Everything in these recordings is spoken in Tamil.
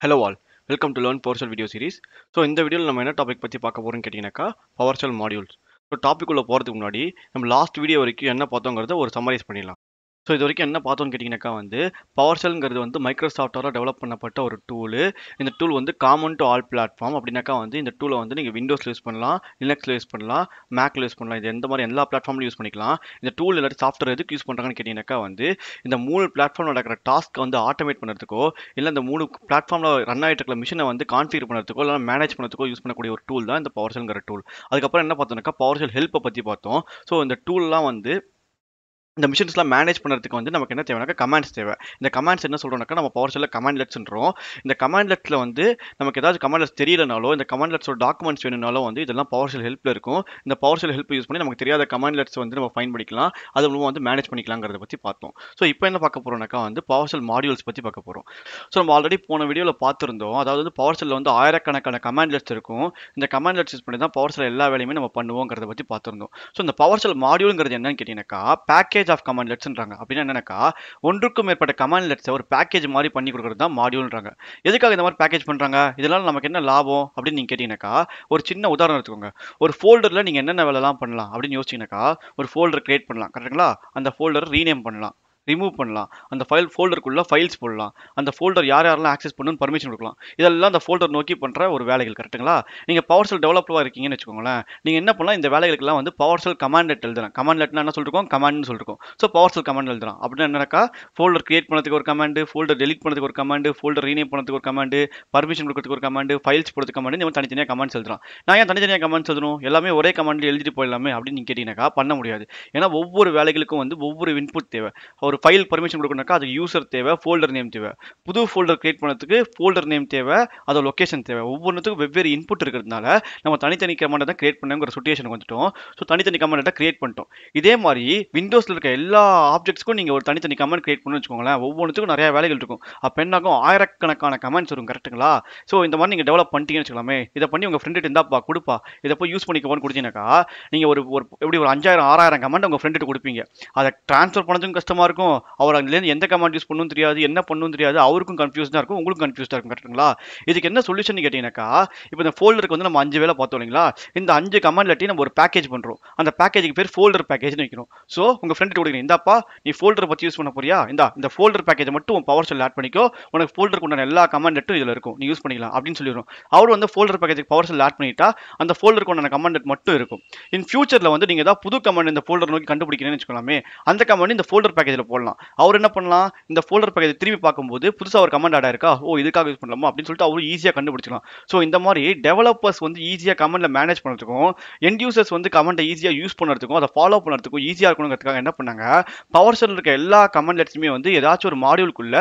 Hello all welcome to learn PowerShell video series so இந்த வீடியோவில் நம்ம என்ன டாபிக் பற்றி பார்க்க போகிறோம்னு கேட்டிங்கனாக்கா பவர்ஷல் மாடியூல்ஸ் ஸோ டாபிக் உள்ள போகிறதுக்கு முன்னாடி நம்ம லாஸ்ட் வீடியோ வரைக்கும் என்ன பார்த்தோங்கிறத ஒரு சம்மரைஸ் பண்ணிடலாம். ஸோ இது வரைக்கும் என்ன பார்த்தோம்னு கேட்டிங்கனாக்கா வந்து பவர் செல்ங்கிறது வந்து மைக்ரோசாஃப்டால் டெவலப் பண்ணப்பட்ட ஒரு டூலு இந்த டூல் வந்து காமன் டு ஆல் பிளாட்ஃபார்ம் அப்படின்னாக்கா வந்து இந்த டூலை வந்து நீங்கள் விண்டோஸில் யூஸ் பண்ணலாம் லினக்ஸில் யூஸ் பண்ணலாம் மேக்கில் யூஸ் பண்ணலாம். இது எந்த மாதிரி எல்லா பிளாட்ஃபார்ம்லையும் யூஸ் பண்ணிக்கலாம். இந்த டூல் இல்லாட்டி சாஃப்ட்வேர் எதுக்கு யூஸ் பண்ணுறாங்கன்னு கேட்டிங்கனாக்கா வந்து இந்த மூணு பிளாட்ஃபார்ம் நடக்கிற டாஸ்க் வந்து ஆட்டோமேட் பண்ணுறதுக்கோ இல்லை இந்த மூணு பிளாட்ஃபார்மில் ரன் ஆகிட்டு இருக்கிற மிஷினை வந்து கான்ஃபிகர் பண்ணுறதுக்கோ இல்லை மேனேஜ் பண்ணுறதுக்கோ யூஸ் பண்ணக்கூடிய ஒரு டூல் தான் இந்த பவர் செல்ங்கிற டூல் அதுக்கப்புறம் என்ன பார்த்தோம்னாக்கா பவர்ஷெல் ஹெல்ப்பை பற்றி பார்த்தோம். ஸோ இந்த டூல்லாம் வந்து இந்த மிஷின்ஸ்லாம் மேனேஜ் பண்ணுறதுக்கு வந்து நமக்கு என்ன தேவைனாக்கா கமாண்ட்ஸ் தேவை. இந்த கமாண்ட்ஸ் என்ன சொல்கிறோம்னாக்கா நம்ம பவர் ஷெல்லில் கமாண்ட் லெட்ஸ்ன்றோம் இந்த கமாண்ட் லெட்ஸில் வந்து நமக்கு ஏதாவது கமாண்ட் லெட்ஸ் தெரியலனாலோ இந்த கமாண்ட் லெட்ஸோட டாக்குமெண்ட்ஸ் வேணும்னாலும் வந்து இதெல்லாம் பவர் ஷெல் ஹெல்ப்பில் இருக்கும். இந்த பவர் ஷெல் ஹெல்ப் யூஸ் பண்ணி நமக்கு தெரியாத கமாண்ட் லெட்ஸ் வந்து நம்ம ஃபைன் பண்ணிக்கலாம். அது மூலமாக வந்து மேனேஜ் பண்ணிக்கலாங்கிறத பற்றி பார்த்தோம். ஸோ இப்போ என்ன பார்க்க போகிறோம்னாக்கா வந்து பவர் ஷெல் மாடியூல்ஸ் பற்றி பார்க்க போகிறோம் ஸோ நம்ம ஆல்ரெடி போன வீடியோவில் பார்த்துருந்தோம். அதாவது வந்து பவர் ஷெல்லில் வந்து ஆயிரக்கணக்கான கமாண்ட் லெட்ஸ் இருக்கும். இந்த கமாண்ட் லெட்ஸ் யூஸ் பண்ணி தான் பவர் ஷெல் எல்லா வேலையுமே நம்ம பண்ணுவோங்கிறத பற்றி பார்த்துருந்தோம். ஸோ இந்த பவர் ஷெல் மாடியூலுங்கிறது என்னன்னு கேட்டிங்கனாக்கா பேக்கேஜ் ஆஃப் கமாண்ட் லெட்ஸ்ன்றாங்க அப்படின்னா என்னன்னாக்கா? ஒன்றுக்கும் மேற்பட்ட கமாண்ட் லெட்ஸை ஒரு பேக்கேஜ் மாதிரி பண்ணி கொடுக்குறது தான் மாடியூல்ன்றாங்க எதுக்காக இந்த மாதிரி பேக்கேஜ் பண்ணுறாங்க இதனால நமக்கு என்ன லாபம்? அப்படின்னு நீங்கள் கேட்டிங்கனாக்கா ஒரு சின்ன உதாரணம் எடுத்துக்கோங்க. ஒரு ஃபோல்டரில் நீங்கள் என்னென்ன வேலைலாம் பண்ணலாம் அப்படின்னு யோசிச்சிங்கனாக்கா ஒரு ஃபோல்டர் கிரியேட் பண்ணலாம். கரெக்டுங்களா அந்த ஃபோல்டர் ரீநேம் பண்ணலாம். ரிமூவ் பண்ணலாம். அந்த ஃபைல் ஃபோல்டருக்குள்ளே ஃபைல்ஸ் போடலாம். அந்த ஃபோல்டர் யார் யாரெல்லாம் ஆக்சஸ் பண்ணணும்னு பர்மிஷன் கொடுக்கலாம். இதெல்லாம் அந்த ஃபோல்டர் நோக்கி பண்ணுற ஒரு வேலைகள் கரெக்ட்டுங்களா நீங்கள் பவர் செல் டெவலப்பராக இருக்கீங்கன்னு வச்சுக்கோங்களேன். நீங்கள் என்ன பண்ணலாம்? இந்த வேலைகளுக்கெல்லாம் வந்து பவர் செல் கமாண்ட் லெட் எழுதலாம் கமாண்ட் லெட்னா என்ன சொல்லிருக்கோம்? கமாண்ட்னு சொல்லிருக்கோம். ஸோ பவர் செல் கமாண்ட் எழுதலாம். அப்படின்னா என்னக்கா? ஃபோல்டர் கிரியேட் பண்ணதுக்கு ஒரு கமாண்டு ஃபோல்டர் டெலிட் பண்ணதுக்கு ஒரு கமாண்டு ஃபோல்டர் ரீநேம் பண்ணதுக்கு ஒரு கமாண்டு பர்மிஷன் கொடுக்கறதுக்கு ஒரு கமாண்டு ஃபைல்ஸ் போடுறதுக்கு கமாண்டு இந்த தனித்தனியாக கமாண்ட்ஸ் எழுதுறோம் நான் ஏன் தனித்தனியாக கமாண்ட்ஸ் எழுதணும்? எல்லாமே ஒரே கமாண்டில் எழுதிட்டு போயிடலாமே அப்படின்னு நீங்கள் கேட்டீங்கன்னாக்கா பண்ண முடியாது. ஏன்னா ஒவ்வொரு வேலைகளுக்கும் வந்து ஒவ்வொரு இன்புட் தேவை. ஒரு ஃபைல் பர்மிஷன் கொடுக்கணும்னாக்கா அது யூசர் தேவை ஃபோல்டர் நேம் தேவை. புது ஃபோல்டர் கிரியேட் பண்ணதுக்கு ஃபோல்டர் நேம் தேவை அதோட லொக்கேஷன் தேவை. ஒவ்வொன்றுத்துக்கும் வெவ்வேறு இன்புட் இருக்கிறதுனால நம்ம தனித்தனி கமெண்ட் தான் கிரியேட் பண்ணுங்கிற சுச்சுவேஷனுக்கு வந்துட்டோம். ஸோ தனித்தனி கமாண்டை கிரியேட் பண்ணிட்டோம். இதே மாதிரி விண்டோஸில் இருக்க எல்லா ஆப்ஜெக்ட்ஸ்க்கும் நீங்கள் ஒரு தனித்தனி கமெண்ட் கிரியேட் பண்ணணும் வச்சுக்கோங்களேன் ஒவ்வொன்றுத்துக்கும் நிறைய வேலைகள் இருக்கும். அப்போ என்னாகும் ஆயிரக்கணக்கான கமெண்ட்ஸ் இருக்கும் கரெக்ட்டுங்களா ஸோ இந்த மாதிரி நீங்கள் டெவலப் பண்ணிட்டீங்கன்னு வச்சுக்கலாமே. இதை பண்ணி உங்கள் ஃப்ரெண்டு இருந்தாப்பா கொடுப்பா. இதை போய் யூஸ் பண்ணிக்கோன்னு கொடுத்தீங்கன்னாக்கா நீங்கள் ஒரு ஒரு எப்படி ஒரு அஞ்சாயிரம் ஆறாயிரம் கமெண்ட் உங்கள் ஃப்ரெண்டுட்டு கொடுப்பீங்க. அதை ட்ரான்ஸ்ஃபர் பண்ணதும் கஷ்டமாக இருக்கும். அவர் அதுலேருந்து எந்த கமாண்ட் யூஸ் பண்ணணும் தெரியாது என்ன பண்ணணும் தெரியாது. அவருக்கும் கன்ஃபியூஸ்டாக இருக்கும். உங்களுக்கும் கன்ஃபியூஸ்டாக இருக்கும் கரெக்ட்டுங்களா இதுக்கு என்ன சொல்யூஷன் கேட்டிங்கனாக்கா இப்போ இந்த ஃபோல்டருக்கு வந்து நம்ம அஞ்சு வேலை பார்த்தோம் இல்லைங்களா? இந்த அஞ்சு கமாண்ட் லட்டி நம்ம ஒரு பேக்கேஜ் பண்ணுறோம் அந்த பேக்கேஜுக்கு பேர் ஃபோல்டர் பேக்கேஜ்னு வைக்கிறோம். ஸோ உங்கள் ஃப்ரெண்டு கொடுக்குறீங்க இந்தாப்பா நீ ஃபோல்டர் பற்றி யூஸ் பண்ண போறியா? இந்தா இந்த ஃபோல்டர் பேக்கேஜ் மட்டும் உன் பவர் செல் ஆட் பண்ணிக்கோ. உனக்கு ஃபோல்டருக்கு உண்டான எல்லா கமாண்ட் லெட்டும் இதில் இருக்கும். நீ யூஸ் பண்ணிக்கலாம் அப்படின்னு சொல்லிடுறோம். அவர் வந்து ஃபோல்டர் பேக்கேஜுக்கு பவர் செல் ஆட் பண்ணிட்டா அந்த ஃபோல்டருக்கு உண்டான கமாண்ட் லெட் மட்டும் இருக்கும். இன் ஃபியூச்சரில் வந்து நீங்கள் ஏதாவது புது கமாண்ட் இந்த ஃபோல்டர் நோக்கி கண்டுபிடிக்கிறேன்னு வச்சுக்கலாமே அந்த கமாண்ட் இந்த ஃபோல்டர் பேக்கேஜில் போடலாம். அவர் என்ன பண்ணலாம்? இந்த ஃபோல்டர் பக்கத்தை திரும்பி பார்க்கும்போது புதுசாக ஒரு கமெண்ட் ஆட் ஆயிருக்கா? ஓ இதுக்காக யூஸ் பண்ணலாமா? அப்படின்னு சொல்லிட்டு அவரும் ஈஸியாக கண்டுபிடிச்சிக்கலாம் ஸோ இந்த மாதிரி டெவலப்பர்ஸ் வந்து ஈஸியாக கமெண்ட்டில் மேனேஜ் பண்ணுறதுக்கும் எண்ட் யூசர்ஸ் வந்து கமெண்ட்டை ஈஸியாக யூஸ் பண்ணுறதுக்கும் அதை ஃபாலோ பண்ணுறதுக்கும் ஈஸியாக இருக்கணுங்கிறதுக்காக என்ன பண்ணாங்க? பவர் செல்லில் இருக்க எல்லா கமெண்ட் லெட்ஸுமே வந்து ஏதாச்சும் ஒரு மாடியூலுக்குள்ள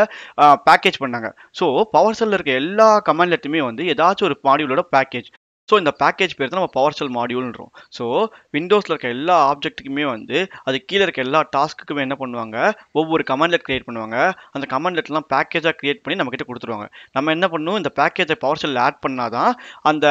பேக்கேஜ் பண்ணாங்க. ஸோ பவர் செல்லில் இருக்க எல்லா கமெண்ட் லெட்டுமே வந்து ஏதாச்சும் ஒரு மாடியூலோட பேக்கேஜ் ஸோ இந்த பேக்கேஜ் பேர் தான் நம்ம பவர் செல் மாடியூல்ன்றோம் ஸோ விண்டோஸில் இருக்க எல்லா ஆப்ஜெக்ட்டுக்குமே வந்து அது கீழே இருக்க எல்லா டாஸ்க்குமே என்ன பண்ணுவாங்க? ஒவ்வொரு கமெண்ட்லெட் கிரியேட் பண்ணுவாங்க. அந்த கமெண்ட்லெட்லாம் பேக்கேஜாக கிரியேட் பண்ணி நம்மக்கிட்ட கொடுத்துருவாங்க. நம்ம என்ன பண்ணணும் இந்த பேக்கேஜை பவர் செல் ஆட் பண்ணால் தான் அந்த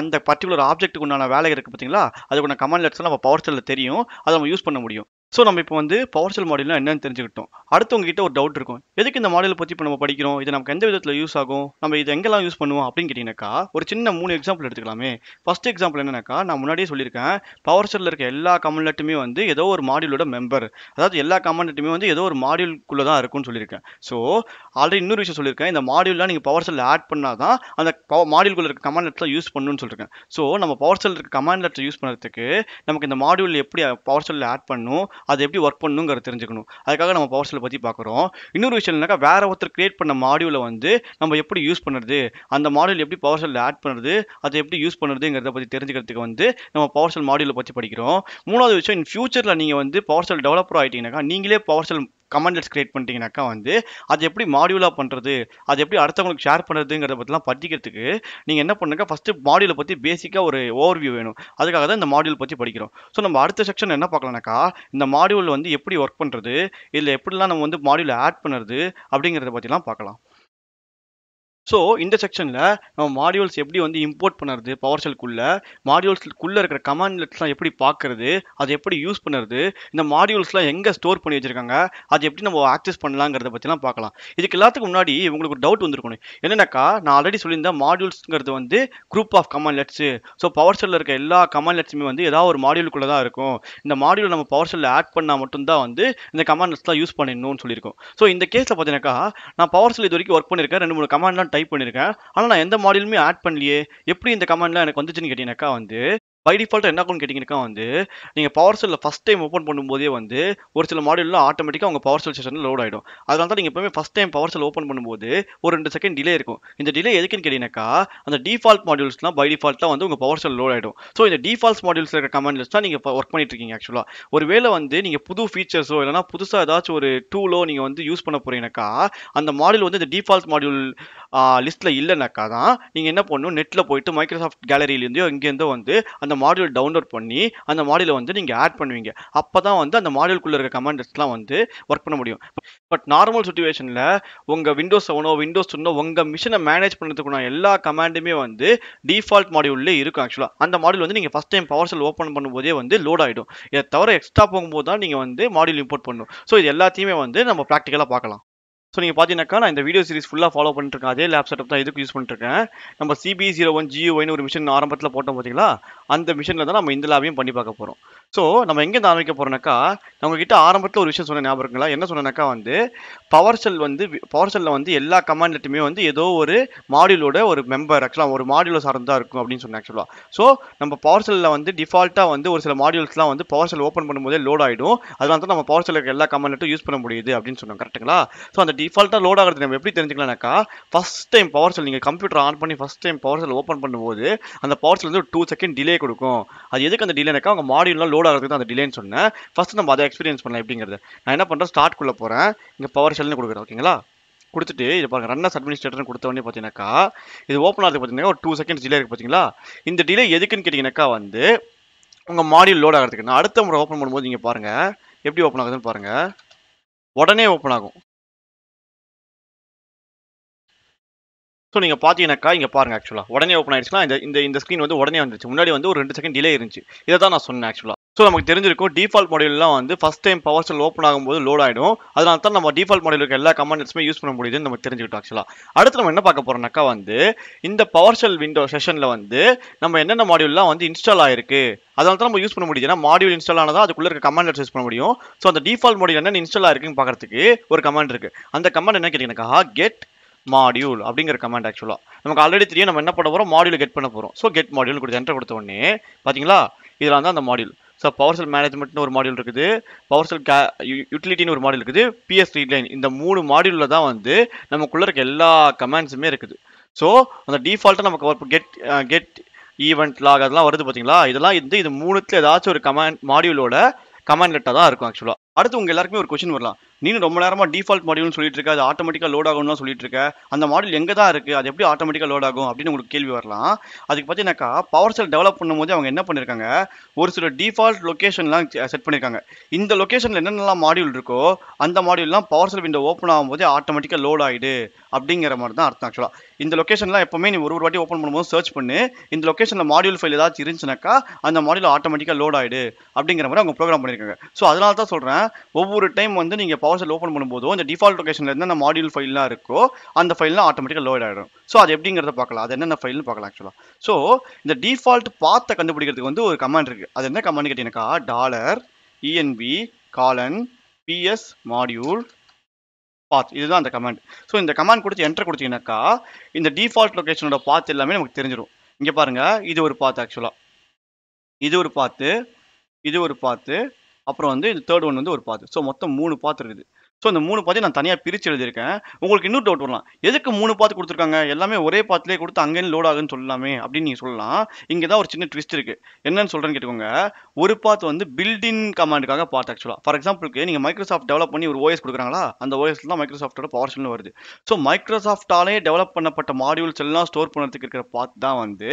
அந்த பர்டிகுலர் ஆப்ஜெக்ட்டுக்கு உண்டான வேலை இருக்குது பார்த்தீங்களா? அதுக்குள்ள கமெண்ட் லெட்ஸ்லாம் நம்ம பவர் செல்லில் தெரியும். அதை நம்ம யூஸ் பண்ண முடியும். ஸோ நம்ம இப்போ வந்து பவர் செல் மாடியூல்னா என்னன்னு தெரிஞ்சுக்கிட்டோம். அடுத்து உங்ககிட்ட ஒரு டவுட் இருக்கும். எதுக்கு இந்த மாடலை பற்றி இப்போ நம்ம படிக்கிறோம்? இது நமக்கு எந்த விதத்தில் யூஸ் ஆகும்? நம்ம இது எங்கெல்லாம் யூஸ் பண்ணுவோம் அப்படின்னு கேட்டிங்கனாக்கா ஒரு சின்ன மூணு எக்ஸாம்பிள் எடுத்துக்கலாமே. ஃபர்ஸ்ட் எக்ஸாம்பிள் என்னன்னாக்கா நான் முன்னாடியே சொல்லியிருக்கேன். பவர் செல்லில் இருக்க எல்லா கமெண்ட்லட்டுமே வந்து ஏதோ ஒரு மாடியூலோட மெம்பர் அதாவது எல்லா கமெண்ட்லட்டுமே வந்து ஏதோ ஒரு மாடியூல்குள்ளே தான் இருக்கும்னு சொல்லியிருக்கேன். ஸோ ஆல்ரெடி இன்னொரு விஷயம் சொல்லியிருக்கேன். இந்த மாடியூல்லாம் நீங்கள் பவர் செல்லில் ஆட் பண்ணால் தான் அந்த மாடியூல்குள்ள இருக்க கமெண்ட் லெட்ஸில் யூஸ் பண்ணணும்னு சொல்லியிருக்கேன். ஸோ நம்ம பவர் செல் இருக்க கமெண்ட் யூஸ் பண்ணுறதுக்கு நமக்கு இந்த மாடியூல் எப்படி பவர் செல்லில் ஆட் பண்ணணும் அது எப்படி ஒர்க் பண்ணணுங்கிறத தெரிஞ்சுக்கணும். அதுக்காக நம்ம பவர் செல் பற்றி பார்க்குறோம். இன்னொரு விஷயம் என்னக்கா வேறு ஒருத்தர் கிரியேட் பண்ண மாடியூலை வந்து நம்ம எப்படி யூஸ் பண்ணுறது அந்த மாடியூல் எப்படி பவர் செல்லில் ஆட் பண்ணுறது அதை எப்படி யூஸ் பண்ணுறதுங்கிறத பற்றி தெரிஞ்சுக்கிறதுக்கு வந்து நம்ம பவர் செல் மாடியூலை பற்றி படிக்கிறோம். மூணாவது விஷயம் இன் ஃபியூச்சரில் நீங்கள் வந்து பவர் செல் டெவலப்பர் ஆகிட்டீங்கன்னாக்கா நீங்களே பவர் செல் கமெண்ட்ஸ் கிரியேட் பண்ணிட்டீங்கனாக்கா வந்து அது எப்படி மாடியூலாக பண்ணுறது அது எப்படி அடுத்தவங்களுக்கு ஷேர் பண்ணுறதுங்கிறத பற்றிலாம் படிக்கிறதுக்கு நீங்கள் என்ன பண்ணுங்க ஃபஸ்ட்டு மாடியூலை பற்றி பேசிக்காக ஒரு ஓவர்வியூ வேணும். அதுக்காக தான் இந்த மாடியூல் பற்றி படிக்கிறோம். ஸோ நம்ம அடுத்த செக்ஷன் என்ன பார்க்கலாம்னாக்கா இந்த மாடியூல் வந்து எப்படி ஒர்க் பண்ணுறது இதில் எப்படிலாம் நம்ம வந்து மாடியூலை ஆட் பண்ணுறது அப்படிங்கிறத பற்றிலாம் பார்க்கலாம். ஸோ இந்த செக்ஷனில் நம்ம மாடியூல்ஸ் எப்படி வந்து இம்போர்ட் பண்ணுறது பவர் ஷெல்குள்ளே மாடியூல்ஸ்க்குள்ளே இருக்கிற கமாண்ட்லெட்ஸ்லாம் எப்படி பார்க்கறது அதை எப்படி யூஸ் பண்ணுறது இந்த மாடியூல்ஸ்லாம் எங்கே ஸ்டோர் பண்ணி வச்சுருக்காங்க அது எப்படி நம்ம ஆக்சஸ் பண்ணலாங்கிறத பற்றிலாம் பார்க்கலாம் இதுக்கு எல்லாத்துக்கும் முன்னாடி உங்களுக்கு ஒரு டவுட் வந்துருக்கணும் என்னென்னாக்கா நான் ஆல்ரெடி சொல்லியிருந்தேன் மாடியூல்ஸ்ங்கிறது வந்து குரூப் ஆஃப் கமாண்ட்லெட்ஸு ஸோ பவர் ஷெல்லில் இருக்க எல்லா கமாண்ட்லெட்ஸுமே வந்து ஏதாவது ஒரு மாடியூலுக்குள்ளே தான் இருக்கும். இந்த மாடியூல் நம்ம பவர் ஷெல்லில் ஆட் பண்ணால் மட்டும்தான் வந்து இந்த கமாண்ட்லெட்ஸ்லாம் யூஸ் பண்ணிடணும்னு சொல்லியிருக்கோம். ஸோ இந்த கேஸில் பார்த்தீங்கன்னாக்கா நான் பவர் ஷெல் இது வரைக்கும் ஒர்க் பண்ணியிருக்கேன். ரெண்டு மூணு கமாண்ட்லாம் டைப் பண்ணியிருக்கேன் ஆனால் நான் எந்த மாடியூலுமே ஆட் பண்ணலையே. எப்படி இந்த கமெண்ட்லாம் எனக்கு வந்துச்சுன்னு கேட்டீங்கன்னாக்கா வந்து பை டிஃபால்ட்டாக என்ன ஆகும்னு கேட்டிங்கனாக்கா வந்து நீங்கள் பவர் செல்லில் ஃபஸ்ட் டைம் ஓப்பன் பண்ணும்போதே வந்து ஒரு சில மாடியூலில் ஆட்டோமேட்டிக்காக உங்கள் பவர் செல் செஷனில் லோட் ஆகிடும் அதனால தான் நீங்கள் எப்பவுமே ஃபஸ்ட் டைம் பவர் செல் ஓப்பன் பண்ணும்போது ஒரு ரெண்டு செகண்ட் டிலே இருக்கும். இந்த டிலே எதுக்குன்னு கேட்டிங்கனாக்கா அந்த டிஃபால்ட் மாடியூல்ஸ்லாம் பை டிஃபால்ட்டாக வந்து உங்கள் பவர் செல் லோட் ஆகிடும் ஸோ இந்த டிஃபால்ட் மாடியூல்ஸ் இருக்க கமெண்ட்ஸ் தான் நீங்கள் ஒர்க் பண்ணிட்டு இருக்கீங்க ஆக்சுவலாக ஒருவேளை வந்து நீங்கள் புது ஃபீச்சர்ஸோ இல்லைனா புதுசாக ஏதாச்சும் ஒரு டூலோ நீங்கள் வந்து யூஸ் பண்ண போகிறீங்கனாக்கா அந்த மாடியூல் வந்து இந்த டிஃபால்ட் மாடியூல் லிஸ்ட்டில் இல்லைனாக்கா தான் நீங்கள் என்ன பண்ணணும்? நெட்டில் போயிட்டு மைக்ரோசாஃப்ட் கேலரியிலேருந்தோ இங்கேருந்தோ வந்து அந்த அந்த மாடியூல் டவுன்லோட் பண்ணி அந்த மாடியூலை வந்து நீங்கள் ஆட் பண்ணுவீங்க. அப்போ தான் வந்து அந்த மாடியூல்குள்ளே இருக்க கமாண்டர்ஸ்லாம் வந்து ஒர்க் பண்ண முடியும். பட் நார்மல் சுச்சுவேஷனில் உங்கள் விண்டோஸ் செவனோ விண்டோஸ் டென்னோ உங்கள் மிஷினை மேனேஜ் பண்ணுறதுக்குள்ள எல்லா கமாண்டுமே வந்து டிஃபால்ட் மாடியூல்லே இருக்கும் ஆக்சுவலாக அந்த மாடியூல் வந்து நீங்கள் ஃபஸ்ட் டைம் பவர் செல் ஓப்பன் பண்ணும்போதே வந்து லோட் ஆகிடும் இதை தவிர எக்ஸ்ட்ரா போகும்போது தான் நீங்கள் வந்து மாடியூல் இம்போர்ட் பண்ணணும் ஸோ இது எல்லாத்தையுமே வந்து நம்ம ப்ராக்டிக்கலாக பார்க்கலாம். ஸோ நீங்கள் பார்த்தீங்கன்னாக்கா நான் இந்த வீடியோ சீரிஸ் ஃபுல்லாக ஃபாலோ பண்ணிட்டுருக்கேன். அதே லேப் செட்டப் தான் இதுக்கு யூஸ் பண்ணிட்டுருக்கேன். நம்ம சிபி ஜீரோ ஒன் ஜிஓன்னு ஒரு மிஷின் ஆரம்பத்தில் போட்டோம் பார்த்தீங்களா அந்த மிஷினில் தான் நம்ம இந்த லேபையும் பண்ணி பார்க்க போகிறோம் ஸோ நம்ம எங்கேருந்து ஆரம்பிக்க போகிறோம்னாக்கா நம்ம ஆரம்பத்தில் ஒரு விஷயம் சொன்ன ஞாபகம் இருக்குங்களா? என்ன சொன்னனாக்கா வந்து பவர் செல் வந்து பவர் செல்லில் வந்து எல்லா கமாண்ட்லையுமே வந்து ஏதோ ஒரு மாடியூலோட ஒரு மெம்பர் ஆக்சுவலாக ஒரு மாடியூலை சார்ந்தா இருக்கும் அப்படின்னு சொன்னேன் ஆக்சுவலாக ஸோ நம்ம பவர் செல்லில் வந்து டிஃபால்ட்டாக வந்து ஒரு சில மாடியூல்ஸ்லாம் வந்து பவர் செல் ஓப்பன் பண்ணும்போதே லோட் ஆகிடும் அதனால தான் நம்ம பவர் செல்லுக்கு எல்லா கமாண்ட்லையும் யூஸ் பண்ண முடியுது அப்படின்னு சொன்னோம் கரெக்ட்டுங்களா ஸோ அந்த டிஃபால்ட்டாக லோட் ஆகிறது நம்ம எப்படி தெரிஞ்சுக்கலாம்னாக்கா ஃபஸ்ட் டைம் பவர் செல் நீங்கள் கம்ப்யூட்டர் ஆன் பண்ணி ஃபஸ்ட் டைம் பவர் செல் ஓப்பன் பண்ணும்போது அந்த பவர் செல் வந்து ஒரு டூ செகண்ட் டிலே கொடுக்கும். அது எதுக்கு அந்த டிலேனாக்கா அவங்க மாடியூலாம் லோட் ஆகிறதுக்கு தான் அந்த டிலேன்னு சொன்னேன். ஃபஸ்ட் நம்ம அதை எக்ஸ்பீரியன்ஸ் பண்ணலாம் எப்படிங்கிறது. நான் என்ன பண்ணுறேன் ஸ்டார்ட்குள்ளே போகிறேன் இங்கே பவர் செல்னு கொடுக்குறேன் ஓகேங்களா கொடுத்துட்டு இது பாருங்கள் ரன்னஸ் அட்மினிஸ்ட்ரேட்டர்னு கொடுத்த உடனே பார்த்தீங்கன்னாக்கா இது ஓப்பன் ஆகிறது பார்த்தீங்கன்னா ஒரு டூ செகண்ட்ஸ் டிலே இருக்குது பார்த்தீங்களா இந்த டிலே எதுக்குன்னு கேட்டிங்கனாக்கா வந்து உங்கள் மாடியூல் லோட் ஆகிறதுக்கு. நான் அடுத்த முறை ஓப்பன் பண்ணும்போது நீங்கள் பாருங்கள் எப்படி ஓப்பன் ஆகுதுன்னு பாருங்கள் உடனே ஓப்பன் ஆகும். ஸோ நீங்கள் பார்த்தீங்கன்னாக்கா இங்கே பாருங்க ஆக்சுவலாக உடனே ஓப்பன் ஆயிடுச்சுன்னா இந்த இந்த இந்த ஸ்க்ரீன் வந்து உடனே வந்துருச்சு. முன்னாடி வந்து ஒரு ரெண்டு செகண்ட் டிலே இருந்துச்சு. இதை தான் நான் சொன்னேன் ஆக்சுவலாக ஸோ நமக்கு தெரிஞ்சிருக்கும் டிஃபால்ட் மாடியூல்லாம் வந்து ஃபஸ்ட் டைம் பவர் செல் ஓப்பன் ஆகும்போது லோட் ஆகிடும் அதனால தான் நம்ம டிஃபால்ட் மாடியூலுக்கு எல்லா கமெண்ட்ஸுமே யூஸ் பண்ண முடியுதுன்னு நம்ம தெரிஞ்சுக்கிட்டோம் ஆக்சுவலாக அடுத்து நம்ம என்ன பார்க்க போகிறோம்னாக்கா வந்து இந்த பவர் செல் விண்டோ செஷனில் வந்து நம்ம என்னென்ன மாடியூல்லாம் வந்து இன்ஸ்டால் ஆயிருக்கு. அதனால தான் நம்ம யூஸ் பண்ண முடியுது. ஏன்னா மாடியூல் இன்ஸ்டால் ஆனதா அதுக்குள்ள இருக்க கமாண்ட் யூஸ் பண்ண முடியும். ஸோ அந்த டிஃபால்ட் மாடியூல் என்ன இன்ஸ்டால் ஆயிருக்குன்னு பார்க்கறதுக்கு ஒரு கமாண்ட் இருக்கு. அந்த கமாண்ட் என்ன கேட்டீங்கன்னாக்கா கெட் மாடியூல் அப்படிங்கிற கமாண்ட் ஆக்சுவலாக நமக்கு ஆல்ரெடி தெரியும் நம்ம என்ன பண்ண போகிறோம் மாடியூல் கெட் பண்ண போகிறோம் ஸோ கெட் மாடியூல் கொடுத்து என்டர் கொடுத்த உடனே பார்த்தீங்களா இதில் வந்து அந்த மாடியூல் ஸோ பவர் செல் மேனேஜ்மெண்ட்னு ஒரு மாடியூல் இருக்குது. பவர் செல் கே யூட்டிலிட்டின்னு ஒரு மாடியூல் இருக்குது. பிஎஸ் லைன் இந்த மூணு மாடியூலில் தான் வந்து நமக்குள்ளே இருக்க எல்லா கமாண்ட்ஸுமே இருக்குது. ஸோ அந்த டிஃபால்ட்டாக நமக்கு கெட் கெட் ஈவெண்ட் லாக் அதெல்லாம் வருது பார்த்தீங்களா இதெல்லாம் வந்து இது மூணுத்தில் ஏதாச்சும் ஒரு கமாண்ட் மாடியூலோட கமாண்ட் லெட்டாக தான் இருக்கும் ஆக்சுவலாக அடுத்து உங்கள் எல்லாருக்குமே ஒரு கொஷின் வரலாம். நீனும் ரொம்ப நேரமாக டிஃபால்ட் மாடியூல்னு சொல்லிட்டு இருக்க அது ஆட்டோமேட்டிக்காக லோட் ஆகும்னு சொல்லிட்டு இருக்க அந்த மாடியூல் எங்கே தான் இருக்குது அது எப்படி ஆட்டோமேட்டிக்காக லோட் ஆகும் அப்படின்னு உங்களுக்கு கேள்வி வரலாம். அதுக்கு பார்த்தீங்கன்னாக்கா பவர் செல் டெவலப் பண்ணும்போது அவங்க என்ன பண்ணியிருக்காங்க ஒரு சில டிஃபால்ட் லொக்கேஷன்லாம் செட் பண்ணியிருக்காங்க இந்த லொக்கேஷனில் என்னென்னலாம் மாடியூல் இருக்கோ அந்த மாடியூல்லாம் பவர் செல் விண்டோ ஓப்பன் ஆகும்போது ஆட்டோமேட்டிக்காக லோட் ஆகிடு அப்படிங்கிற மாதிரி தான் அர்த்தம் ஆக்சுவலாக இந்த லொக்கேஷன்லாம் எப்போவுமே நீ ஒரு ஒரு வாட்டி ஓப்பன் பண்ணும்போது சர்ச் பண்ணு. இந்த லொக்கேஷனில் மாடியூல் ஃபைல் ஏதாச்சும் இருந்துச்சுனாக்கா அந்த மாடியூல் ஆட்டோமேட்டிக்காக லோட் ஆகிடு அப்படிங்கிற மாதிரி அவங்க ப்ரோக்ராம் பண்ணியிருக்காங்க ஸோ அதனால தான் சொல்கிறேன் ஒவ்வொரு டைம் வந்து நீங்கள் பவர் செல் ஓப்பன் பண்ணும்போதோ இந்த டிஃபால்ட் லொக்கேஷனில் என்னென்ன மாடியூல் ஃபைல்லாம் இருக்கோ அந்த ஃபைல்லாம் ஆட்டோமேட்டிக்காக லோட் ஆகிடும் ஸோ அது எப்படிங்கிறத பார்க்கலாம். அது என்னென்ன ஃபைல்னு பார்க்கலாம் ஆக்சுவலாக ஸோ இந்த டிஃபால்ட் பாத்தை கண்டுபிடிக்கிறதுக்கு வந்து ஒரு கமாண்ட் இருக்குது அது என்ன கமாண்ட் கேட்டீங்கன்னாக்கா dollar ENV colon PS module path இதுதான் அந்த கமாண்ட் ஸோ இந்த கமாண்ட் கொடுத்து என்டர் கொடுத்தீங்கன்னாக்கா இந்த டிஃபால்ட் லொக்கேஷனோட பாத் எல்லாமே நமக்கு தெரிஞ்சிடும் இங்கே பாருங்கள் இது ஒரு பாத் ஆக்சுவலாக இது ஒரு பாத்து இது ஒரு பாத்து அப்புறம் வந்து இந்த தேர்ட் ஒன் வந்து ஒரு பாத்து. ஸோ மொத்தம் மூணு பாத்து இருக்குது ஸோ இந்த மூணு பாத்தையும் நான் தனியாக பிரித்து எழுதியிருக்கேன். உங்களுக்கு இன்னும் டவுட் வரலாம். எதுக்கு மூணு பாத்து கொடுத்துருக்காங்க? எல்லாமே ஒரே பாத்துலேயே கொடுத்து அங்கேயும் லோட் ஆகுன்னு சொல்லலாமே அப்படின்னு நீங்கள் சொல்லலாம். இங்கே தான் ஒரு சின்ன ட்விஸ்ட் இருக்குது என்னன்னு சொல்கிறேன்னு கேட்டுக்கோங்க. ஒரு பாத் வந்து பில்டின் கமாண்டுக்காக பார்த்து ஆக்சுவலாக ஃபார் எக்ஸாம்பிளுக்கு நீங்கள் மைக்ரோசாஃப்ட் டெவலப் பண்ணி ஒரு ஓஎஸ் கொடுக்குறாங்களா? அந்த ஓஎஸ்ல தான் மைக்ரோசாஃப்டோட பவர் ஷெல்னு வருது. ஸோ மைக்ரோசாஃப்டாலே டெவலப் பண்ணப்பட்ட மாடியூல்ஸ் எல்லாம் ஸ்டோர் பண்ணுறதுக்கு இருக்கிற பாத் தான் வந்து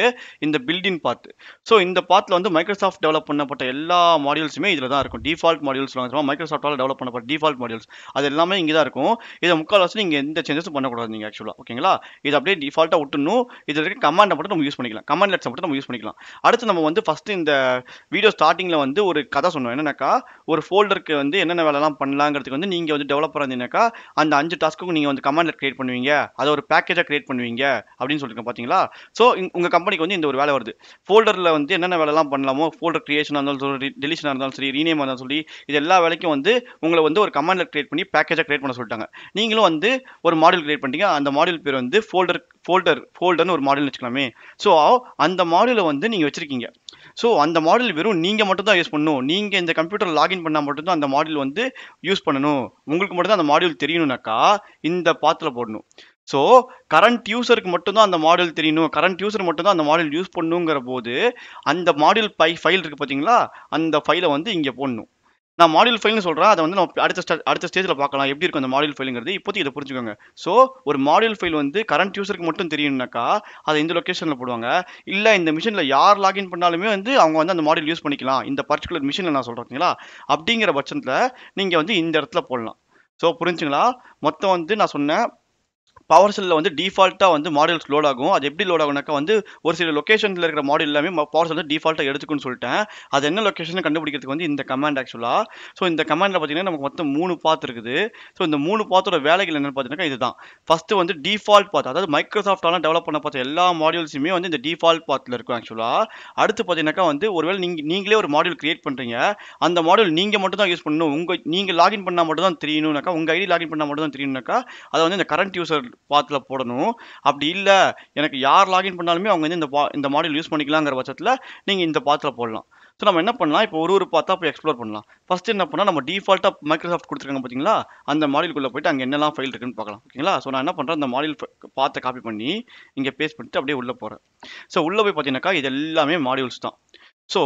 இந்த பில்டின் பாத்து ஸோ இந்த பாத்தில் வந்து மைக்ரோசாஃப்ட் டெவலப் பண்ணப்பட்ட எல்லா மாடியூல்ஸுமே இதில் தான் இருக்கும். டிஃபால்ட் மாடியூல்ஸ் மைக்ரோசாஃப்டால் டெவலப் பண்ணப்பட்ட டிஃபால்ட் மாடியூல்ஸ் அது எல்லாமே இங்கே தான் இருக்கும். இதை முக்கால்வாசி நீங்கள் எந்த சேஞ்சஸும் பண்ணக்கூடாது நீங்கள் ஆக்சுவலாக ஓகேங்களா இது அப்படியே டிஃபால்ட்டாக விட்டுணும் இதில் இருக்க கமாண்டை மட்டும் நம்ம யூஸ் பண்ணிக்கலாம். கமாண்ட் லெட்ஸை மட்டும் நம்ம யூஸ் பண்ணிக்கலாம். அடுத்து நம்ம வந்து ஃபஸ்ட்டு இந்த வீடியோ ஸ்டார்டிங்கில் வந்து ஒரு கதை சொன்னோம். என்னன்னாக்கா ஒரு ஃபோல்டருக்கு வந்து என்னென்ன வேலைலாம் பண்ணலாங்கிறதுக்கு வந்து நீங்கள் வந்து டெவலப்பர் இருந்தீங்கன்னாக்கா அந்த அஞ்சு டாஸ்க்கும் நீங்கள் வந்து கமாண்டில் கிரியேட் பண்ணுவீங்க. அதை ஒரு பேக்கேஜாக கிரியேட் பண்ணுவீங்க அப்படின்னு சொல்லியிருக்கேன் பார்த்தீங்களா ஸோ உங்கள் கம்பெனிக்கு வந்து இந்த ஒரு வேலை வருது. ஃபோல்டரில் வந்து என்னென்ன வேலைலாம் பண்ணலாமோ ஃபோல்டர் கிரியேஷனாக இருந்தாலும் சரி டெலிஷனாக இருந்தாலும் சரி ரீனேமாக இருந்தாலும் சொல்லி இது எல்லா வேலைக்கும் வந்து உங்களை வந்து ஒரு கமாண்டில் கிரியேட் பண்ணி பேக்கேஜாக கிரியேட் பண்ண சொல்லிட்டாங்க. நீங்களும் வந்து ஒரு மாடியூல் கிரியேட் பண்ணிட்டீங்க. அந்த மாடியூல் பேர் வந்து ஃபோல்டர் ஃபோல்டர் ஃபோல்டர்னு ஒரு மாடியூல் வச்சுக்கலாமே. ஸோ அந்த மாடியூலை வந்து நீங்கள் வச்சுருக்கீங்க. ஸோ அந்த மாடல் வெறும் நீங்கள் மட்டும் தான் யூஸ் பண்ணணும். நீங்கள் இந்த கம்ப்யூட்டர் லாகின் பண்ணால் மட்டும்தான் அந்த மாடியூல் வந்து யூஸ் பண்ணணும். உங்களுக்கு மட்டும் தான் அந்த மாடியூல் தெரியணும்னாக்கா இந்த பாத்தில் போடணும். ஸோ கரண்ட் யூசருக்கு மட்டும்தான் அந்த மாடல் தெரியணும். கரண்ட் யூசர் மட்டும்தான் அந்த மாடல் யூஸ் பண்ணுங்கிற போது அந்த மாடியூல் பை ஃபைல் இருக்குது பார்த்தீங்களா அந்த ஃபைலை வந்து இங்கே போடணும். நான் மாடியூல் ஃபைல்னு சொல்கிறேன் அதை வந்து நம்ம அடுத்த அடுத்த ஸ்டேஜில் பார்க்கலாம். எப்படி இருக்கும் அந்த மாடியூல் ஃபைலுங்கிறது இப்போதைக்கு இதை புரிஞ்சுக்கோங்க. ஸோ ஒரு மாடியூல் ஃபைல் வந்து கரண்ட் யூசருக்கு மட்டும் தெரியும்னாக்கா அதை இந்த லொக்கேஷனில் போடுவாங்க. இல்லை இந்த மிஷினில் யார் லாகின் பண்ணாலுமே வந்து அவங்க வந்து அந்த மாடியூல் யூஸ் பண்ணிக்கலாம். இந்த பர்டிகுலர் மிஷினில் நான் சொல்கிறீங்களா அப்படிங்கிற பட்சத்தில் நீங்கள் வந்து இந்த இடத்துல போடலாம். ஸோ புரிஞ்சுங்களா? மொத்தம் வந்து நான் சொன்னேன். பவர் செல்லில் வந்து டிஃபால்ட்டாக வந்து மாடியூல்ஸ் லோட் ஆகும். அது எப்படி லோட் ஆகுனாக்கா வந்து ஒரு சில லொக்கேஷனில் இருக்கிற மாடியூல் எல்லாமே பவர் செல் டிஃபால்ட்டாக எடுத்துக்குன்னு சொல்லிட்டேன். அது என்ன லொக்கேஷன் கண்டுபிடிக்கிறதுக்கு வந்து இந்த கமாண்ட் ஆக்சுவலாக ஸோ இந்த கமாண்டில் பார்த்தீங்கன்னா நமக்கு மொத்தம் மூணு பாத் இருக்குது. ஸோ இந்த மூணு பாத்தோட வேலைகள் என்னென்னு பார்த்தீங்கன்னா இதுதான். ஃபஸ்ட்டு வந்து டிஃபால்ட் பாத் அதாவது மைக்ரோசாஃப்டாலாம் டெவலப் பண்ண பார்த்த எல்லா மாடியூல்ஸுமே வந்து இந்த டிஃபால்ட் பாத்தில் இருக்கும் ஆக்சுவலாக அடுத்து பார்த்தீங்கன்னாக்கா வந்து ஒருவேளை நீங்கள் நீங்களே ஒரு மாடியூல் கிரியேட் பண்ணுறீங்க அந்த மாடியூல் நீங்கள் மட்டும் தான் யூஸ் பண்ணணும். உங்கள் நீங்கள் லாகின் பண்ணால் மட்டும் தான் தெரியணும்னாக்கா உங்கள் ஐடி லாகின் பண்ணால் மட்டும் தான் தெரியணும்னாக்கா அதை வந்து இந்த கரண்ட் யூசர் பாத்தில் போடணும். அப்படி இல்லை எனக்கு யார் லாகின் பண்ணாலுமே அவங்க வந்து இந்த பா இந்த மாடியூல் யூஸ் பண்ணிக்கலாங்கிற பட்சத்தில் நீங்கள் இந்த பாத்தில் போடலாம். ஸோ நம்ம என்ன பண்ணலாம்? இப்போ ஒரு ஒரு பார்த்தா போய் எக்ஸ்ப்ளோர் பண்ணலாம். ஃபஸ்ட்டு என்ன பண்ணால் நம்ம டிஃபால்ட்டாக மைக்ரோசாஃப்ட் கொடுத்துருக்காங்க பார்த்தீங்களா அந்த மாடியூலுக்குள்ளே போயிட்டு அங்கே என்னெல்லாம் ஃபைல் இருக்குன்னு பார்க்கலாம். ஓகேங்களா ஸோ நான் என்ன பண்ணுறேன் அந்த மாடியூல் பார்த்து காப்பி பண்ணி இங்கே பேஸ்ட் பண்ணிட்டு அப்படியே உள்ளே போகிறேன் ஸோ உள்ளே போய் பார்த்தீங்கன்னாக்கா இது எல்லாமே மாடியூல்ஸ் தான். ஸோ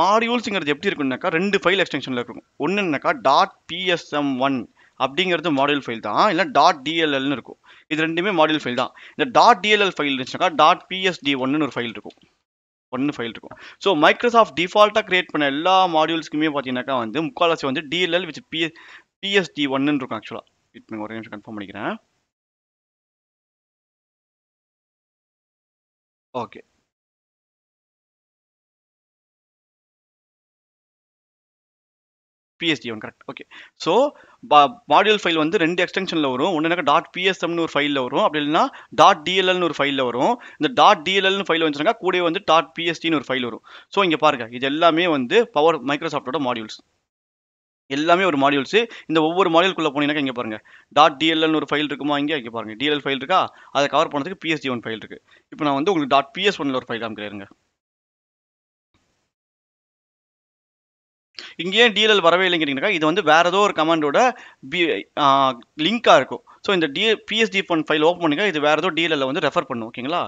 மாடியூல்ஸுங்கிறது எப்படி இருக்குன்னாக்கா ரெண்டு ஃபைல் எக்ஸ்டென்ஷனில் இருக்கும். ஒன்றுனாக்கா டாட் பிஎஸ்எம் ஒன் அப்படிங்கிறது மாடியூல் ஃபைல் தான். இல்லை டாட் டிஎல்எல்னு இருக்கும். இது ரெண்டுமே மாடியூல் ஃபைல் தான். இந்த டாட் டிஎல்எல் ஃபைல் இருந்துச்சுனாக்கா டாட் பிஎஸ்டி ஒன்னு ஒரு ஃபைல் இருக்கும். ஒன்று ஃபைல் இருக்கும். ஸோ மைக்ரோசாஃப்ட் டிஃபால்ட்டாக கிரியேட் பண்ண எல்லா மாடியூல்ஸ்க்குமே பார்த்தீங்கன்னாக்கா வந்து முக்கால்வாசி வந்து டிஎல்எல் வித் பிஎஸ் பிஎஸ்டி ஒன்னு இருக்கும் ஆக்சுவலாக இப்போ ஒரு நிமிஷம் கன்ஃபார்ம் பண்ணிக்கிறேன். Okay PSD one correct okay so module file வந்து ரெண்டு எக்ஸ்டென்ஷனில் வரும். ஒன்றுனாக்கா டாட் பிஎஸ்எம்னு ஒரு ஃபைலில் வரும். அப்படி இல்லைன்னா. டாட் டிஎல்எல்னு ஒரு ஃபைலில் வரும். இந்த. டாட் டிஎல்எல்னு ஃபைல் வந்துச்சுனாக்கா கூட வந்து. டாட் பிஎஸ்டின்னு ஒரு ஃபைல் வரும். ஸோ இங்கே பாருங்க. இது எல்லாமே வந்து பவர் மைக்ரோசாஃப்டோட மாடியூல்ஸ் எல்லாமே ஒரு மாடியூல்ஸ் இந்த ஒவ்வொரு மாடியூல்குள்ளே போனீங்கன்னா இங்கே பாருங்க. டாட் டிஎல்எல்னு ஒரு ஃபைல் இருக்குமா இங்கே? இங்கே பாருங்க. டிஎல் ஃபைல் இருக்கா? அதை கவர் பண்ணுறதுக்கு பிஎஸ்டி ஒன் ஃபைல் இருக்குது இப்போ நான் வந்து உங்களுக்கு. டாட் பிஎஸ் ஒன்ல ஒரு ஃபைல் காமிக்கிறேங்க இங்கே ஏன் டிஎல்எல் வரவே இல்லைங்கிறீங்கனாக்கா இது வந்து வேற ஏதோ ஒரு கமாண்டோட பி லிங்காக இருக்கும். ஸோ இந்த D PSD one file open பண்ணுங்க இது வேற ஏதோ டிஎல்எல் வந்து ரெஃபர் பண்ணும் ஓகேங்களா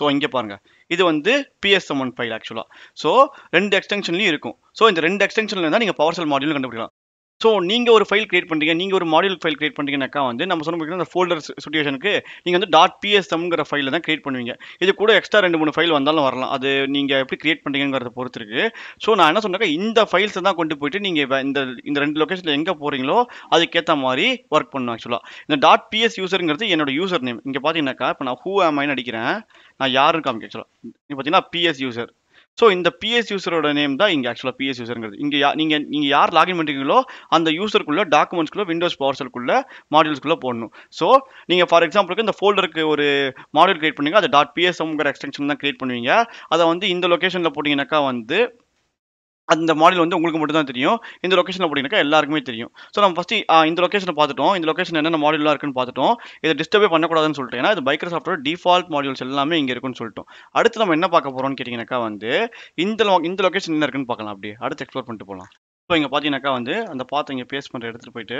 ஸோ இங்கே பாருங்க. இது வந்து பிஎஸ்எம் ஒன் ஃபைல் ஆக்சுவலாக ஸோ ரெண்டு எக்ஸ்டென்ஷன்லையும் இருக்கும். ஸோ இந்த ரெண்டு எக்ஸ்டென்ஷன்ல இருந்தால் நீங்கள் பவர் செல் மாடியூல் கண்டுபிடிக்கலாம். ஸோ நீங்கள் ஒரு ஃபைல் கிரியேட் பண்ணுறீங்க நீங்கள் ஒரு மாடியூல் ஃபைல் கிரியேட் பண்ணுறீங்கனாக்கா வந்து நம்ம சொன்ன அந்த ஃபோல்டர் சுச்சுவேஷனுக்கு நீங்கள் வந்து. டாட் பிஎஸ்எம்ங்கிற ஃபைலில் தான் கிரியேட் பண்ணுவீங்க. இது கூட எக்ஸ்ட்ரா ரெண்டு மூணு ஃபைல் வந்தாலும் வரலாம். அது நீங்கள் எப்படி கிரியேட் பண்ணுறீங்கிறத பொறுத்து இருக்கு ஸோ நான் என்ன சொன்னாக்கா இந்த ஃபைல்ஸை தான் கொண்டு போயிட்டு நீங்கள் இந்த இந்த ரெண்டு லொக்கேஷனில் எங்கே போகிறீங்களோ அதுக்கேற்ற மாதிரி ஒர்க் பண்ணணும் ஆக்சுவலாக இந்த. டாட் பிஎஸ் யூசருங்கிறது என்னோட யூசர் நேம் இங்கே பார்த்தீங்கன்னாக்கா இப்போ நான் ஹூ ஆமைன்னு அடிக்கிறேன். நான் யாருன்னு காமிக்க ஆக்சுவலாக இப்போ பார்த்தீங்கன்னா பிஎஸ் யூசர் ஸோ இந்த பிஎஸ் யூசரோட நேம் தான் இங்கே ஆக்சுவலாக பிஎஸ் யூசருங்கிறது இங்கே யா நீங்கள் நீங்கள் யார் லாகின் பண்ணுறீங்களோ அந்த யூசருக்குள்ளே டாக்குமெண்ட்ஸ்க்குள்ளே விண்டோஸ் பவர் மாடியூல்ஸ்க்குள்ளே போடணும். ஸோ நீங்கள் ஃபார் எக்ஸாம்பிளுக்கு இந்த ஃபோல்டருக்கு ஒரு மாடியூல் கிரியேட் பண்ணீங்க அதை டாட் பிஎஸ்எம்ங்கிற எக்ஸ்டென்ஷன் தான் கிரியேட் பண்ணுவீங்க. அதை வந்து இந்த லொக்கேஷனில் போட்டிங்கனாக்கா வந்து அந்த மாடல் வந்து உங்களுக்கு மட்டும் தான் தெரியும். இந்த லொக்கேஷனில் போட்டிங்கனாக்கா எல்லாருக்குமே தெரியும். ஸோ நம்ம ஃபஸ்ட்டு இந்த லொக்கேஷனை பார்த்துட்டோம். இந்த லொக்கேஷன் என்னென்ன மாடலாக இருக்குன்னு பார்த்துட்டோம். இதை டிஸ்டர்பே பண்ணக்கூடாதுன்னு சொல்லிட்டு ஏன்னா இது பைக்கர் சாஃப்ட்வேர் டிஃபால்ட் மாடியூல்ஸ் எல்லாமே இங்கே இருக்குன்னு சொல்லிட்டோம். அடுத்து நம்ம என்ன பார்க்க போகிறோம்னு கேட்டிங்கனாக்கா வந்து இந்த இந்த லொக்கேஷன் என்ன இருக்குன்னு பார்க்கலாம் அப்படியே. அடுத்து எக்ஸ்ப்ளோர் பண்ணிட்டு போகலாம் ஸோ இங்கே பார்த்தீங்கன்னாக்கா வந்து அந்த பார்த்து இங்கே பேஸ் பண்ணுற எடுத்துகிட்டு போயிட்டு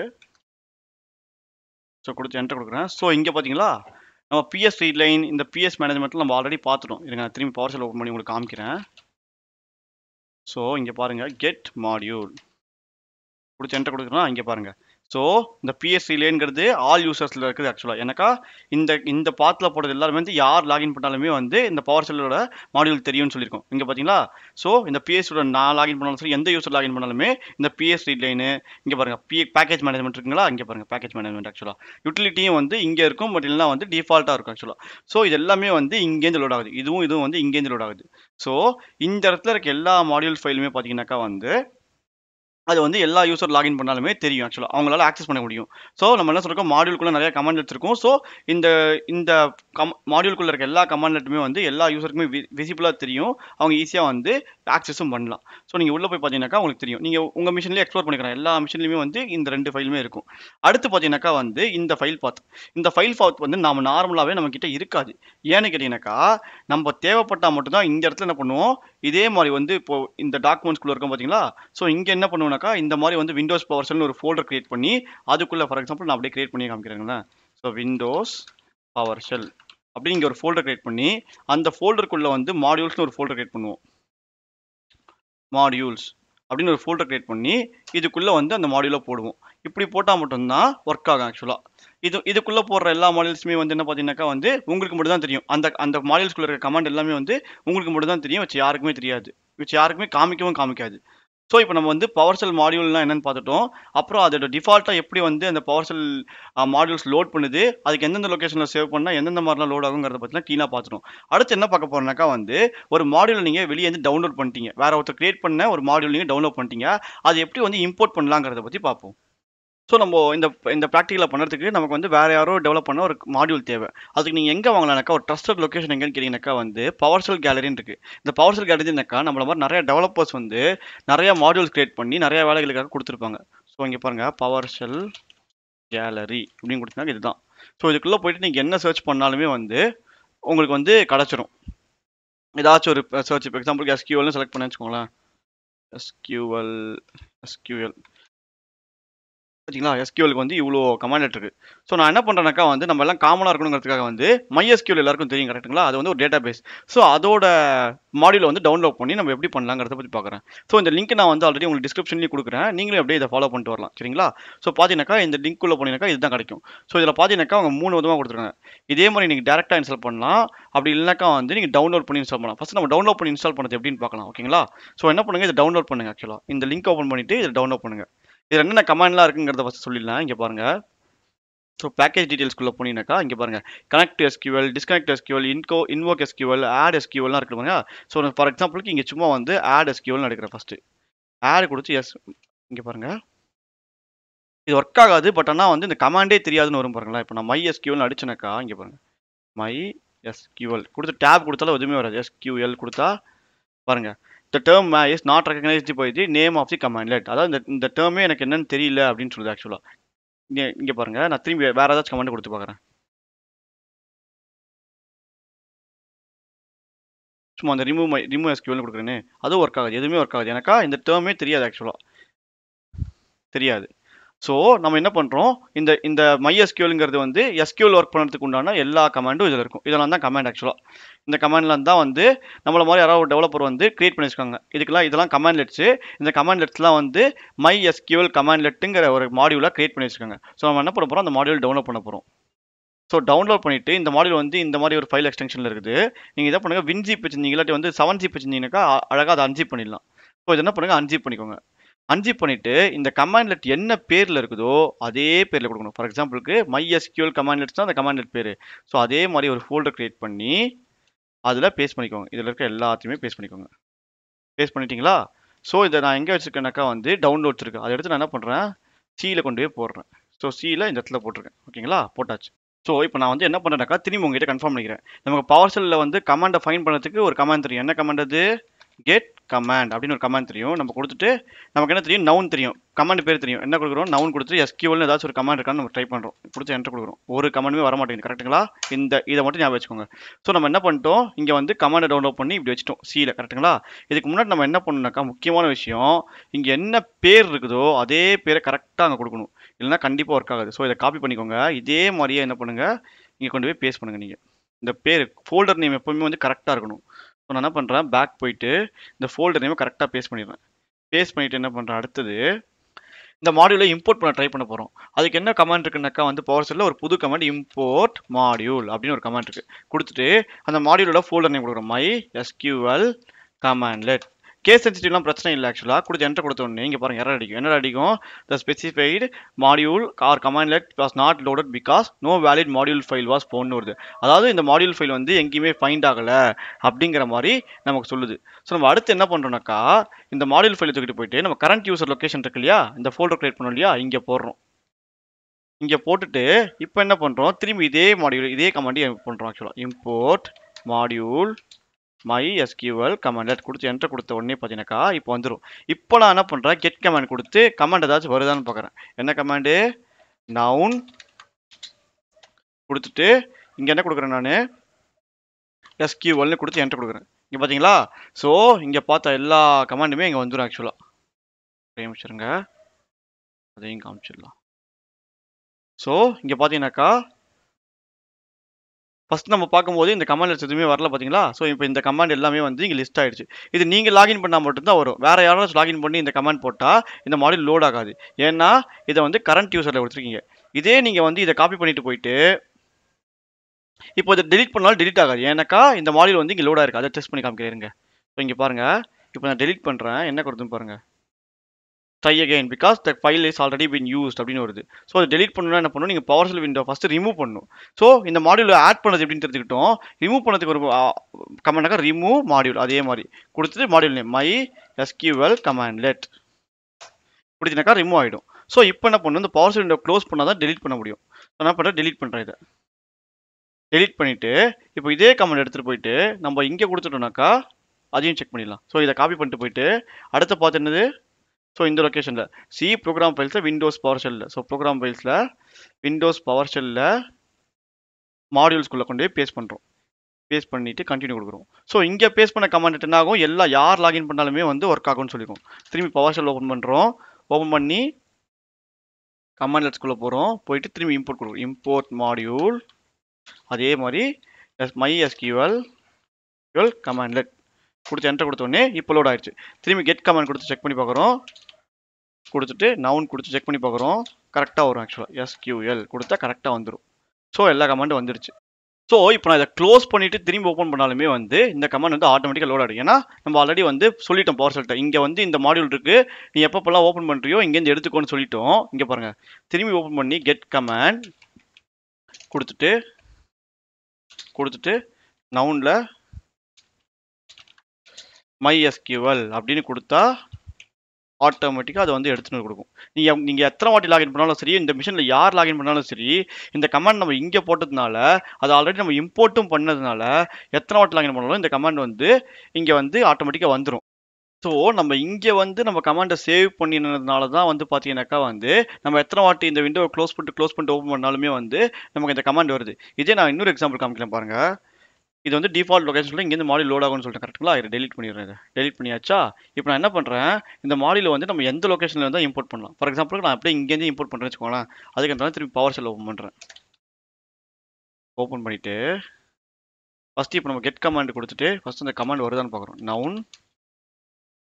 ஸோ கொடுத்து என்டர் கொடுக்குறேன். ஸோ இங்கே பார்த்தீங்களா? நம்ம பிஎஸ் ரீட் லைன் இந்த பிஎஸ் மேனேஜ்மெண்ட்டில் நம்ம ஆல்ரெடி பார்த்துட்டோம். இருங்க நான் திரும்பி பவர் செல் ஓப்பன் பண்ணி உங்களுக்கு காமிக்கிறேன். ஸோ இங்கே பாருங்கள் கெட் மாடியூல் கொடுத்து என்கிட்ட கொடுக்குறோம் இங்கே பாருங்கள் ஸோ இந்த பிஎஸ் ரிலேங்கிறது ஆல் யூசர்ஸில் இருக்குது ஆக்சுவலாக எனக்கா இந்த இந்த பாத்தில் போடுறது எல்லாருமே வந்து யார் லாகின் பண்ணாலுமே வந்து இந்த பவர் செல்லோட மாடியூல் தெரியும்னு சொல்லியிருக்கோம். இங்கே பார்த்தீங்களா ஸோ இந்த பிஎஸ்ஸோட நான் லாகின் பண்ணாலும் சரி எந்த யூசர் லாகின் பண்ணாலுமே இந்த பிஎஸ் லைனு இங்கே பாருங்கள் பி பேக்கேஜ் மேனேஜ்மெண்ட் இருக்குங்களா? இங்கே பாருங்க பேக்கேஜ் மேனேஜ்மெண்ட் ஆக்சுவலாக யூட்டிலிட்டியும் வந்து இங்கே இருக்கும் பட் இல்லைனா வந்து டிஃபால்ட்டாக இருக்கும் ஆக்சுவலாக ஸோ இது எல்லாமே வந்து இங்கேருந்து லோட் ஆகுது. இதுவும் இதுவும் வந்து இங்கேருந்து லோட் ஆகுது. ஸோ இந்த இடத்துல இருக்க எல்லா மாடியூல் ஃபைலுமே பார்த்தீங்கன்னாக்கா வந்து அது வந்து எல்லா யூசர் லாகின் பண்ணாலுமே தெரியும் ஆக்சுவலாக அவங்களால ஆக்சஸ் பண்ண முடியும். ஸோ நம்ம என்ன சொல்கிறோம் மாடியூல்குள்ள நிறைய கமாண்ட் இருக்கும் ஸோ இந்த இந்த கம் மாடியூல்குள்ள இருக்க எல்லா கமாண்ட்லட்டுமே வந்து எல்லா யூசருக்குமே விசிபிளாக தெரியும். அவங்க ஈஸியாக வந்து ஆக்சஸும் பண்ணலாம். ஸோ நீங்கள் உள்ளே போய் பார்த்தீங்கன்னாக்கா உங்களுக்கு தெரியும். நீங்கள் உங்கள் மிஷின்லேயே எக்ஸ்ப்ளோர் பண்ணிக்கலாம். எல்லா மிஷின்லையுமே வந்து இந்த ரெண்டு ஃபைலுமே இருக்கும். அடுத்து பார்த்தீங்கன்னாக்கா வந்து இந்த ஃபைல் பாத் இந்த ஃபைல் பாத் வந்து நம்ம நார்மலாகவே நம்மக்கிட்ட இருக்காது. ஏன்னு கேட்டிங்கனாக்கா நம்ம தேவைப்பட்டால் மட்டும்தான் இந்த இடத்துல என்ன பண்ணுவோம்? இதே மாதிரி வந்து இப்போ இந்த டாக்குமெண்ட்ஸ்குள்ளே இருக்கும் பார்த்தீங்களா ஸோ இங்கே என்ன பண்ணுவோம்னாக்கா இந்த மாதிரி வந்து விண்டோஸ் பவர் செல்னு ஒரு ஃபோல்டர் கிரியேட் பண்ணி அதுக்குள்ளே ஃபார் எக்ஸாம்பிள் நான் அப்படியே கிரியேட் பண்ணி காமிக்கிறேங்களேன் ஸோ விண்டோஸ் பவர் ஷெல் அப்படி இங்கே ஒரு ஃபோல்டர் கிரியேட் பண்ணி அந்த ஃபோல்டருக்குள்ளே வந்து மாடியூல்ஸ்னு ஒரு ஃபோல்டர் கிரியேட் பண்ணுவோம். மாடியூல்ஸ் அப்படின்னு ஒரு ஃபோல்டர் கிரியேட் பண்ணி இதுக்குள்ளே வந்து அந்த மாடியூலை போடுவோம். இப்படி போட்டால் மட்டும்தான் ஒர்க் ஆகும் ஆக்சுவலாக இது இதுக்குள்ளே போடுற எல்லா மாடல்ஸுமே வந்து என்ன பார்த்தீங்கன்னாக்கா வந்து உங்களுக்கு மட்டும் தான் தெரியும். அந்த அந்த மாடல்ஸ்குள்ளே இருக்க கமாண்ட் எல்லாமே வந்து உங்களுக்கு மட்டும் தான் தெரியும் வச்சு யாருக்குமே தெரியாது. வச்சு யாருக்குமே காமிக்கவும் காமிக்காது. ஸோ இப்போ நம்ம வந்து பவர் செல் மாடியூல்னால் என்னென்னு பார்த்துட்டோம். அப்புறம் அதோட டிஃபால்ட்டாக எப்படி வந்து அந்த பவர் செல் மாடியூல்ஸ் லோட் பண்ணுது அதுக்கு எந்தெந்த லொக்கேஷனில் சேவ் பண்ணால் எந்தெந்த மாதிரிலாம் லோட் ஆகுங்கிறத பற்றிலாம் கீழே பார்த்துட்டோம். அடுத்து என்ன பார்க்க போறோம்னாக்கா வந்து ஒரு மாடியூல் நீங்கள் வெளியே வந்து டவுன்லோட் பண்ணிட்டீங்க. வேறு ஒருத்தர் கிரியேட் பண்ண ஒரு மாடியூல் நீங்கள் டவுன்லோட் பண்ணிட்டீங்க. அது எப்படி வந்து இம்போர்ட் பண்ணலாங்கிறத பற்றி பார்ப்போம். ஸோ நம்ம இந்த இந்த ப்ராக்டிக்கலை பண்ணுறதுக்கு நமக்கு வந்து வேறு யாரோ டெவலப் பண்ண ஒரு மாடியூல் தேவை. அதுக்கு நீங்கள் எங்கே வாங்கலாம்னாக்கா ஒரு ட்ரஸ்டட் லொக்கேஷன் எங்கேன்னு கேட்டிங்கனாக்கா வந்து பவர் செல் கேலரின்னு இருக்குது இந்த பவர்சல் கேலரினாக்கா நம்மள மாதிரி நிறைய டெவலப்பர்ஸ் வந்து நிறைய மாடியூல்ஸ் கிரியேட் பண்ணி நிறைய வேலைகளுக்காக கொடுத்துருப்பாங்க. ஸோ இங்கே பாருங்கள் பவர் செல் கேலரி அப்படின்னு கொடுத்தீங்கன்னா இதுதான். ஸோ இதுக்குள்ளே போயிட்டு நீங்கள் என்ன சர்ச் பண்ணாலுமே வந்து உங்களுக்கு வந்து கிடச்சிரும். ஏதாச்சும் ஒரு சர்ச் இப்போ எக்ஸாம்பிள் எஸ்கியூஎல்னு செலக்ட் பண்ணி வச்சுக்கோங்களேன். எஸ்கியூஎல் எஸ்கியூஎல் பார்த்தீங்களா? எஸ்கியூலுக்கு வந்து இவ்வளோ கமாண்ட் இருக்குது ஸோ நான் என்ன பண்ணுறேனாக்கா வந்து நம்ம எல்லாம் காமனாக இருக்கணுங்கிறதுக்காக வந்து மை எஸ்கியூல் எல்லாருக்கும் தெரியும் கரெக்ட்டுங்களா அது வந்து ஒரு டேட்டா பேஸ் ஸோ அதோட மாடியில் வந்து டவுன்லோட் பண்ணி நம்ம எப்படி பண்ணலாங்கிறத பற்றி பார்க்குறேன். ஸோ இந்த லிங்க் நான் வந்து ஆல்ரெடி உங்களுக்கு டிஸ்கிரிப்ஷன்லேயும் கொடுக்குறேன். நீங்களும் அப்படியே இதை ஃபாலோ பண்ணிட்டு வரலாம். சரிங்களா? ஸோ பார்த்தீங்கன்னாக்கா இந்த லிங்க் உள்ள போனீங்கன்னாக்கா இதுதான் கிடைக்கும். ஸோ இதில் பார்த்தீங்கன்னாக்கா அவங்க மூணு விதமாக கொடுத்துருக்காங்க. இதே மாதிரி நீங்கள் டேரெக்டாக இன்ஸ்டால் பண்ணலாம். அப்படி இல்லைனாக்கா வந்து நீங்கள் டவுன்லோட் பண்ணி இன்ஸ்டால் பண்ணலாம். ஃபஸ்ட் நம்ம டவுன்லோட் பண்ணி இன்ஸ்டால் பண்ணுறது எப்படின்னு பார்க்கலாம். ஓகேங்களா ஸோ என்ன பண்ணுங்க? இதை டவுன்லோட் பண்ணுங்கள் ஆக்சுவலாக இந்த லிங்க் ஓப்பன் பண்ணிவிட்டு இதை டவுன்லோட் பண்ணுங்கள் இதில் என்னென்ன கமாண்ட்லாம் இருக்குங்கிறத ஃபஸ்ட் சொல்லிடலாம். இங்கே பாருங்கள் ஸோ பேக்கேஜ் டீடைல்ஸ்குள்ளே போனீங்கன்னாக்கா இங்கே பாருங்க. கனெக்ட் எஸ்கியூஎல் டிஸ்கனெக்ட் எஸ்கியூஎல் இன்கோ இன்வோக் எஸ்கியூஎல் ஆட் எஸ்கியூஎல்லாம் இருக்குது பாருங்க. ஸோ ஃபார் எக்ஸாம்பிளுக்கு இங்கே சும்மா வந்து ஆட் எஸ்கியூஎல் எடுக்கிறேன் ஃபஸ்ட்டு ஆட் கொடுத்து எஸ் இங்கே பாருங்கள் இது ஒர்க் ஆகாது பட் ஆனால் வந்து இந்த கமாண்டே தெரியாதுன்னு வரும் பாருங்களேன் இப்போ நான் மை எஸ்கியூஎல் அடிச்சேனாக்கா இங்கே பாருங்கள் மை எஸ்கியூஎல் கொடுத்து டேப் கொடுத்தாலும் எதுவுமே வராது. எஸ்கியூஎல் கொடுத்தா பாருங்கள் the term is not recognised by the name of the cmdlet அதாவது இந்த இந்த டேர்மே எனக்கு என்னன்னு தெரியல அப்படின்னு சொல்லுது ஆக்சுவலாக இங்கே இங்கே பாருங்கள் நான் திரும்பி வேறு ஏதாச்சும் கமெண்ட் கொடுத்து பார்க்குறேன். சும்மா அந்த ரிமூவ் மை ரிமூவ் எஸ்கியூஎல் கொடுக்குறேன்னு அதுவும் ஒர்க் ஆகுது எதுவுமே ஒர்க் ஆகுது. எனக்கா இந்த டேர்மே தெரியாது ஆக்சுவலாக தெரியாது. ஸோ நம்ம என்ன பண்ணுறோம் இந்த இந்த மை எஸ்கியூலுங்கிறது வந்து எஸ்கியூல் ஒர்க் பண்ணுறதுக்கு உண்டான எல்லா கமாண்டும் இதில் இருக்கும். இதெல்லாம் தான் கமாண்ட் ஆக்சுவலாக இந்த கமாண்ட்லாம் தான் வந்து நம்மள மாதிரி யாராவது ஒரு டெவலப்பர் வந்து கிரியேட் பண்ணி இதுக்கெல்லாம் இதெல்லாம் கமாண்ட்லெட்ஸு இந்த கமாண்ட்லெட்ஸ்லாம் வந்து மை எஸ்கியூஎல் கமாண்ட்லெட்டுங்கிற ஒரு மாடியூலாக கிரியேட் பண்ணி ஸோ நம்ம என்ன பண்ண போகிறோம் அந்த மாடியூல் டவுன்லோட் பண்ண போகிறோம் ஸோ டவுன்லோட் பண்ணிட்டு இந்த மாடியூல் வந்து இந்த மாதிரி ஒரு ஃபைல் எக்ஸ்டென்ஷனில் இருக்குது. நீங்கள் இதை பண்ணுங்கள் வின் ஜிப் வச்சிருந்தீங்க இல்லாட்டி வந்து செவன் ஜிப் வச்சிருந்தீங்கன்னாக்கா அழகாக அதை அன்ஜிப் பண்ணிடலாம். ஸோ இது என்ன பண்ணுங்கள் அன்ஜிப் பண்ணிக்கோங்க. அன்ஜிப் பண்ணிவிட்டு இந்த கமாண்ட்லெட் என்ன பேரில் இருக்குதோ அதே பேரில் கொடுக்கணும். ஃபார் எக்ஸாம்பிளுக்கு மை எஸ்கியூஎல் கமாண்ட்லெட்ஸ் தான் அந்த கமாண்ட்லெட் பேர். ஸோ அதே மாதிரி ஒரு ஃபோல்டர் கிரியேட் பண்ணி அதில் பேஸ்ட் பண்ணிக்கோங்க. இதில் இருக்க எல்லாத்தையுமே பேஸ்ட் பண்ணிக்கோங்க. பேஸ்ட் பண்ணிட்டீங்களா? ஸோ இதை நான் எங்கே வச்சுருக்கேனாக்கா வந்து டவுன்லோட்ஸ் இருக்குது அதை எடுத்து நான் என்ன பண்ணுறேன் சியில் கொண்டு போய் போடுறேன். ஸோ சியில் இந்த இடத்துல போட்டிருக்கேன். ஓகேங்களா போட்டாச்சு. ஸோ இப்போ நான் வந்து என்ன பண்ணுறேனாக்கா திரும்பி உங்ககிட்ட கன்ஃபார்ம் பண்ணிக்கிறேன். நமக்கு பவர் செல்லில் வந்து கமாண்டை ஃபைன் பண்ணுறதுக்கு ஒரு கமாண்ட் தெரியும். என்ன கமாண்ட் அது? கெட் கமாண்ட் அப்படின்னு ஒரு கமாண்ட் தெரியும். நம்ம கொடுத்துட்டு நமக்கு என்ன தெரியும்? நவுன் தெரியும். கமாண்ட் பேர் தெரியும். என்ன கொடுக்குறோம்? நவுன் கொடுத்து எஸ்கியூவில் ஏதாச்சும் ஒரு கமாண்ட் இருக்கான்னு நம்ம ட்ரை பண்ணுறோம் கொடுத்து என்ட்ரு கொடுக்குறோம். ஒரு கமாண்டுமே வர மாட்டேங்குது கரெக்ட்டுங்களா இந்த இதை மட்டும் ஞாபகம் வச்சுக்கோங்க. ஸோ நம்ம என்ன பண்ணிட்டோம்? இங்கே வந்து கமாண்டை டவுன்லோட் பண்ணி இப்படி வச்சுட்டோம். சியில் கரெக்ட்டுங்களா இதுக்கு முன்னாடி நம்ம என்ன பண்ணணும்னாக்கா முக்கியமான விஷயம் இங்கே என்ன பேர் இருக்குதோ அதே பேரை கரெக்டாக அங்கே கொடுக்கணும். இல்லைன்னா கண்டிப்பாக ஒர்க் ஆகாது. ஸோ இதை காப்பி பண்ணிக்கோங்க. இதே மாதிரியே என்ன பண்ணுங்கள் இங்கே கொண்டு போய் பேஸ்ட் பண்ணுங்கள் நீங்கள் இந்த பேர் ஃபோல்டர் நேம் எப்போவுமே வந்து கரெக்டாக இருக்கணும். நான் என்ன பண்ணுறேன் பேக் போயிட்டு இந்த ஃபோல்டர் நேமை கரெக்டாக பேஸ்ட் பண்ணிடுறேன். பேஸ்ட் பண்ணிவிட்டு என்ன பண்ணுறேன் அடுத்தது இந்த மாடியூலை இம்போர்ட் பண்ண ட்ரை பண்ண போகிறோம் அதுக்கு என்ன கமாண்ட் இருக்குனாக்கா வந்து பவர் செல்லில் ஒரு புது கமாண்ட் இம்போர்ட் மாடியூல் அப்படின்னு ஒரு கமாண்ட் இருக்குது கொடுத்துட்டு அந்த மாடியூலோட ஃபோல்டர் நேம் கொடுக்குறோம். மை எஸ்கியூஎல் கமாண்ட்லெட் கேஸ் சென்சிட்டிவ்லாம் பிரச்சனை இல்லை ஆக்சுவலாக கொடுத்து என்ட்ரு கொடுத்தோடனே இங்கே பாருங்கள் எரர் அடிக்கும். என்ன அடிக்கும்? The specified module or cmdlet was not loaded because no valid module file was போன்னு வருது. அதாவது இந்த மாடியூல் ஃபைல் வந்து எங்கேயுமே ஃபைண்ட் ஆகலை அப்படிங்கிற மாதிரி நமக்கு சொல்லுது. ஸோ நம்ம அடுத்து என்ன பண்ணுறோம்னாக்கா இந்த மாடியூல் ஃபைல் தூக்கிட்டு போயிட்டு நம்ம கரண்ட் யூசர் லொக்கேஷன் இருக்கு இல்லையா இந்த ஃபோல்டர் கிரியேட் பண்ணோம் இல்லையா இங்கே போடுறோம். இங்கே போட்டுட்டு இப்போ என்ன பண்ணுறோம் திரும்பி இதே மாடியூல் இதே கமாண்டி பண்ணுறோம் ஆக்சுவலாக import module my SQL command கொடுத்து என்ட்ரு கொடுத்த உடனே பார்த்தீங்கன்னாக்கா இப்போ வந்துடும் இப்போ நான் என்ன பண்ணுறேன் கெட் கமெண்ட் கொடுத்து கமாண்ட் ஏதாச்சும் வருதான்னு பார்க்குறேன் என்ன கமாண்டு நவுன் கொடுத்துட்டு இங்கே என்ன கொடுக்குறேன் நான்? எஸ்கியூஎல்னு கொடுத்து என்ட்ரு கொடுக்குறேன். இங்கே பார்த்தீங்களா ஸோ இங்கே பார்த்த எல்லா கமாண்டுமே இங்கே வந்துடும் ஆக்சுவலாக காமிச்சிருங்க அதையும் காமிச்சிடலாம். ஸோ இங்கே பார்த்தீங்கன்னாக்கா ஃபஸ்ட் நம்ம பார்க்கும்போது இந்த கமாண்ட் எதுவுமே வரல பார்த்தீங்களா ஸோ இப்போ இந்த கமாண்ட் எல்லாமே வந்து இங்கே லிஸ்ட் ஆயிடுச்சு. இது நீங்கள் லாகின் பண்ணால் மட்டும்தான் வரும். வேறு யாராவது லாகின் பண்ணி இந்த கமாண்ட் போட்டால் இந்த மாடல் லோட் ஆகாது. ஏன்னா இதை வந்து கரண்ட் யூசரில் கொடுத்துருக்கீங்க. இதே நீங்கள் வந்து இதை காப்பி பண்ணிட்டு போயிட்டு இப்போ இதை டெலிட் பண்ணாலும் டெலிட் ஆகாது. ஏன்னாக்கா இந்த மாடல் வந்து இங்கே லோடாக இருக்குது அதை டெஸ்ட் பண்ணி காமிக்கிறேங்க இப்போ இங்கே பாருங்கள் இப்போ நான் டெலிட் பண்ணுறேன் என்ன கொடுத்துன்னு பாருங்கள் try again because the file is already been used அப்படின்னு வருது. ஸோ அதை டெலிட் பண்ணணும்னா என்ன பண்ணணும்? நீங்கள் power shell window first remove பண்ணணும். ஸோ இந்த மாடியூல் ஆட் பண்ணது எப்படின்னு தெரிஞ்சுக்கிட்டோம். ரிமூவ் பண்ணதுக்கு ஒரு கமெண்டாக ரிமூவ் மாடியூல் அதே மாதிரி. கொடுத்துட்டு module name my SQL cmdlet பிடிச்சினாக்கா remove ஆகிடும் ஸோ இப்போ என்ன பண்ணணும்? இந்த பவர் செல் விண்டோ க்ளோஸ் பண்ணால் தான் டெலிட் பண்ண முடியும். என்ன பண்ணுறேன் டெலிட் பண்ணுறேன் இதை. டெலிட் பண்ணிவிட்டு இப்போ இதே கமெண்ட் எடுத்துகிட்டு போயிட்டு நம்ம இங்கே கொடுத்துட்டோம்னாக்கா அதையும் செக் பண்ணிடலாம். ஸோ இதை காப்பி பண்ணிட்டு போயிட்டு அடுத்த பார்த்து என்னது? ஸோ இந்த லொக்கேஷனில் சி ப்ரோக்ராம் ஃபைல்ஸில் விண்டோஸ் பவர் ஷெல்லில் ஸோ ப்ரோக்ராம் ஃபைல்ஸில் விண்டோஸ் பவர் ஷெல்லில் மாடியூல்ஸ்குள்ளே கொண்டு போய் பேஸ்ட் பண்ணுறோம் பேஸ்ட் பண்ணிவிட்டு கண்டினியூ கொடுக்குறோம். ஸோ இங்கே பேஸ்ட் பண்ண கமெண்ட் என்ன ஆகும் எல்லா யார் லாகின் பண்ணாலுமே வந்து ஒர்க் ஆகும்னு சொல்லிக்கும். திரும்பி பவர் ஷெல் ஓப்பன் பண்ணுறோம் ஓப்பன் பண்ணி கமாண்ட் லெட்ஸ்குள்ளே போகிறோம் போயிட்டு திரும்பி இம்போர்ட் கொடுக்குறோம். இம்போர்ட் மாடியூல் அதே மாதிரி எஸ் மை எஸ்கியூஎல் கமெண்ட்லெட் கொடுத்து என்டர் கொடுத்தோடனே இப்போ லோட் ஆயிடுச்சு திரும்பி கெட் கமெண்ட் கொடுத்து செக் பண்ணி பார்க்குறோம். கொடுத்துட்டு நவுன் கொடுத்து செக் பண்ணி பார்க்குறோம். கரெக்டாக வரும் ஆக்சுவலாக எஸ்கியூஎல் கொடுத்தா கரெக்டாக வந்துடும் ஸோ எல்லா கமெண்டும் வந்துருச்சு. ஸோ இப்போ நான் இதை க்ளோஸ் பண்ணிவிட்டு திரும்பி ஓப்பன் பண்ணாலுமே வந்து இந்த கமெண்ட் வந்து ஆட்டோமேட்டிக்காக லோட் ஆகிடும் ஏன்னா நம்ம ஆல்ரெடி வந்து சொல்லிட்டோம் பவர் செல்ட்ட இங்கே வந்து இந்த மாடியூல் இருக்குது நீ எப்பப்பெல்லாம் ஓப்பன் பண்ணுறியோ இங்கேருந்து எடுத்துக்கோன்னு சொல்லிட்டோம். இங்கே பாருங்கள் திரும்பி ஓப்பன் பண்ணி கெட் கமெண்ட் கொடுத்துட்டு கொடுத்துட்டு நவுனில் மை எஸ்கியூஎல் அப்படின்னு கொடுத்தா ஆட்டோமேட்டிக்காக அதை வந்து எடுத்துகிட்டு கொடுக்கும். நீங்கள் நீங்கள் எத்தனை வாட்டி லாகின் பண்ணாலும் சரி இந்த மிஷினில் யார் லாகின் பண்ணாலும் சரி இந்த கமாண்ட் நம்ம இங்கே போட்டதுனால அது ஆல்ரெடி நம்ம இம்போர்ட்டும் பண்ணதுனால எத்தனை வாட்டி லாகின் பண்ணாலும் இந்த கமாண்ட் வந்து இங்கே வந்து ஆட்டோமேட்டிக்காக வந்துடும் ஸோ நம்ம இங்கே வந்து நம்ம கமாண்டை சேவ் பண்ணினதுனால தான் வந்து பார்த்தீங்கன்னாக்கா வந்து நம்ம எத்தனை வாட்டி இந்த விண்டோவை க்ளோஸ் பண்ணிட்டு க்ளோஸ் பண்ணிட்டு ஓப்பன் பண்ணாலுமே வந்து நமக்கு இந்த கமாண்ட் வருது. இதே நான் இன்னொரு எக்ஸாம்பிள் காமிக்கலாம் பாருங்கள் இது வந்து டிஃபால்ட் சொல்லிட்டு இங்கேருந்து மாடியில் லோட் ஆகும்னு சொல்லிட்டு கரெக்டுங்களா இதை டெலிட் பண்ணிடுறேன் இதை. டெலிட் பண்ணியாச்சா? இப்போ நான் என்ன பண்ணுறேன் இந்த மாடியில் வந்து நம்ம எந்த லொகேஷனில் இருந்தால் இம்போர்ட் பண்ணலாம். ஃபார் எக்ஸாம்பிள் நான் அப்படியே இங்கேருந்து இம்போர்ட் பண்ணுறேன் வச்சுக்கோங்களேன். அதுக்கு அந்த திருப்பி பவர் செல் ஓப்பன் பண்ணுறேன் ஓப்பன் பண்ணிவிட்டு ஃபஸ்ட்டு இப்போ நம்ம கெட் கமாண்ட் கொடுத்துட்டு ஃபஸ்ட் அந்த கமாண்ட் வருதான்னு பார்க்குறோம். நவுன்